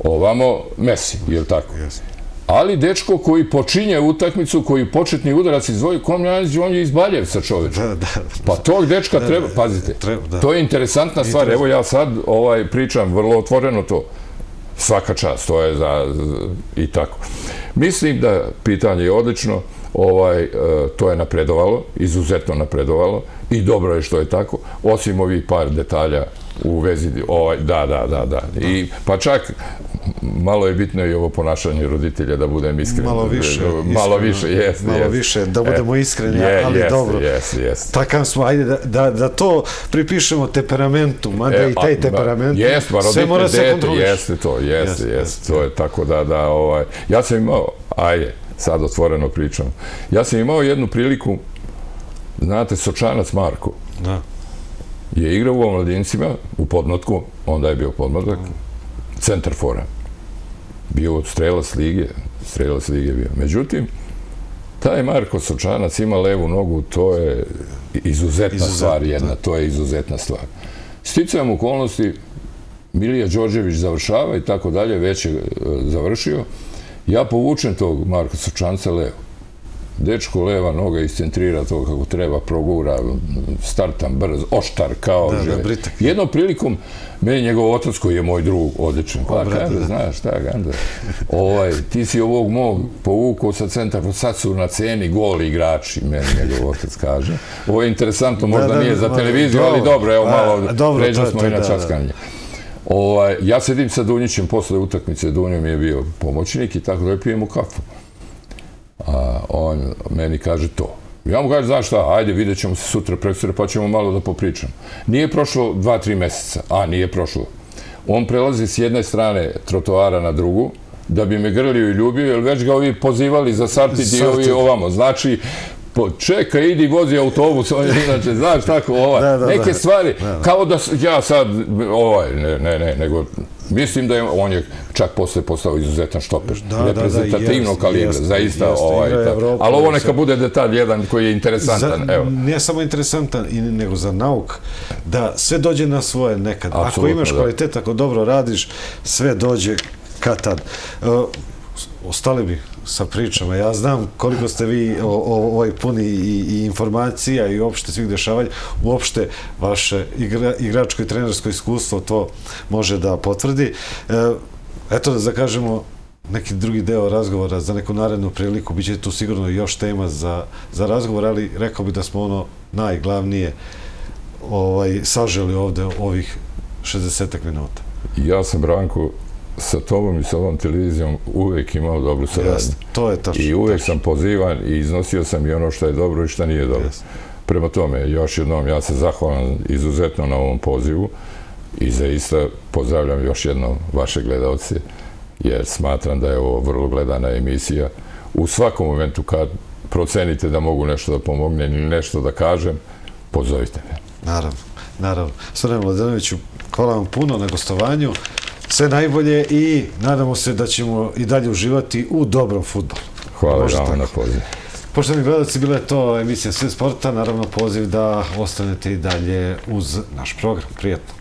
Ovamo Messi, je li tako? Yes. Ali dečko koji počinje utakmicu, koji početni udarac izvoji, kom ja on je iz Baljevca čovječ. Da, da. Pa tog dečka treba, pazite, treba, da. to je interesantna stvar. Evo ja sad ovaj pričam vrlo otvoreno to. Svaka čast, to je za, i tako. Mislim da pitanje je odlično, ovaj, e, to je napredovalo, izuzetno napredovalo i dobro je što je tako, osim ovih par detalja u vezi, ovaj, da, da, da, da. I, pa čak malo je bitno i ovo ponašanje roditelja, da budem iskren. Malo više. Malo više, jes, Malo jes. više, da budemo E, iskreni, je, ali jest, dobro. Jest, jest. Takav smo, ajde da, da, da to pripišemo temperamentu, mada E, i pa, taj temperament, pa sve mora se kontroliš. jeste to, jeste, Jeste. To je tako da, da, ovaj, ja sam imao, ajde, sad otvoreno pričam, ja sam imao jednu priliku, znate, Sočanac Marko, Da. je igrao u omladincima, u podmlatku, onda je bio podmlatak, centar fora. Bio strelac lige, strelac lige bio. Međutim, taj Marko Sočanac ima levu nogu, to je izuzetna Izuzetno, stvar jedna, to je izuzetna stvar. Sticajem okolnosti, Milija Đorđević završava i tako dalje, već je e, završio. Ja povučem tog Marka Sočanca levo. Dečko leva noga iscentrira to kako treba, progura, startam brz, oštar kao Da, da, žele. britak. Jednom prilikom, meni njegov otac koji je moj drug, odličan, pa kaže, da. znaš šta, Ganda, ovaj, ti si ovog mog povukao sa centra, pa sad su na ceni goli igrači, meni njegov otac kaže. Ovo je interesantno, možda da, nije da, za ma, televiziju, ali dobro. dobro, evo A, malo, dobro, pređemo smo i na da, da. časkanje. Ovaj, ja sedim sa Dunjićem posle utakmice, Dunjo mi je bio pomoćnik i tako da je pijemo kafu. A on meni kaže to. Ja mu kažem, znaš šta, ajde, vidjet ćemo se sutra, prekstra, pa ćemo malo da popričamo. Nije prošlo dva, tri meseca. A, nije prošlo. On prelazi s jedne strane trotoara na drugu, da bi me grlio i ljubio, jer već ga ovi pozivali za Sartid i ovi ovamo. Znači, po, čeka, idi, vozi autobus, on je inače, znaš tako, ovaj, Da, da, neke da. stvari, kao da ja sad, ovaj, ne, ne, ne, nego, mislim da je, on je čak posle postao izuzetan štoper, Da, da, da, reprezentativnog jest, kalibra, jest, zaista, ovaj, ta- ali ovo neka sve. bude detalj jedan koji je interesantan, Za, evo. Ne samo interesantan, nego za nauk, da sve dođe na svoje nekad. ako imaš kvalitet, ako dobro radiš, sve dođe kad tad. E, ostali bi sa pričama. Ja znam koliko ste vi o, o, ovaj puni i, i informacija i uopšte svih dešavanja. Uopšte vaše igra, igračko i trenersko iskustvo to može da potvrdi. E, eto da zakažemo neki drugi deo razgovora za neku narednu priliku. Biće tu sigurno još tema za, za razgovor, ali rekao bi da smo ono najglavnije ovaj, saželi ovde ovih 60 minuta. Ja sam, Branko, sa tobom i sa ovom televizijom uvek imao dobru saradnju. Jasno, to je tačno. I uvek sam pozivan i iznosio sam i ono što je dobro i što nije dobro. Jasno. Prema tome, još jednom, ja se zahvalam izuzetno na ovom pozivu i zaista pozdravljam još jednom vaše gledalce, jer smatram da je ovo vrlo gledana emisija. U svakom momentu kad procenite da mogu nešto da pomognem ili nešto da kažem, pozovite me. Naravno, naravno. Svane Mladenoviću, hvala vam puno na gostovanju. Sve najbolje i nadamo se da ćemo i dalje uživati u dobrom futbolu. Hvala vam na pozivu. Poštovani gledalci, bila je to emisija Sve sporta. Naravno, poziv da ostanete i dalje uz naš program. Prijetno.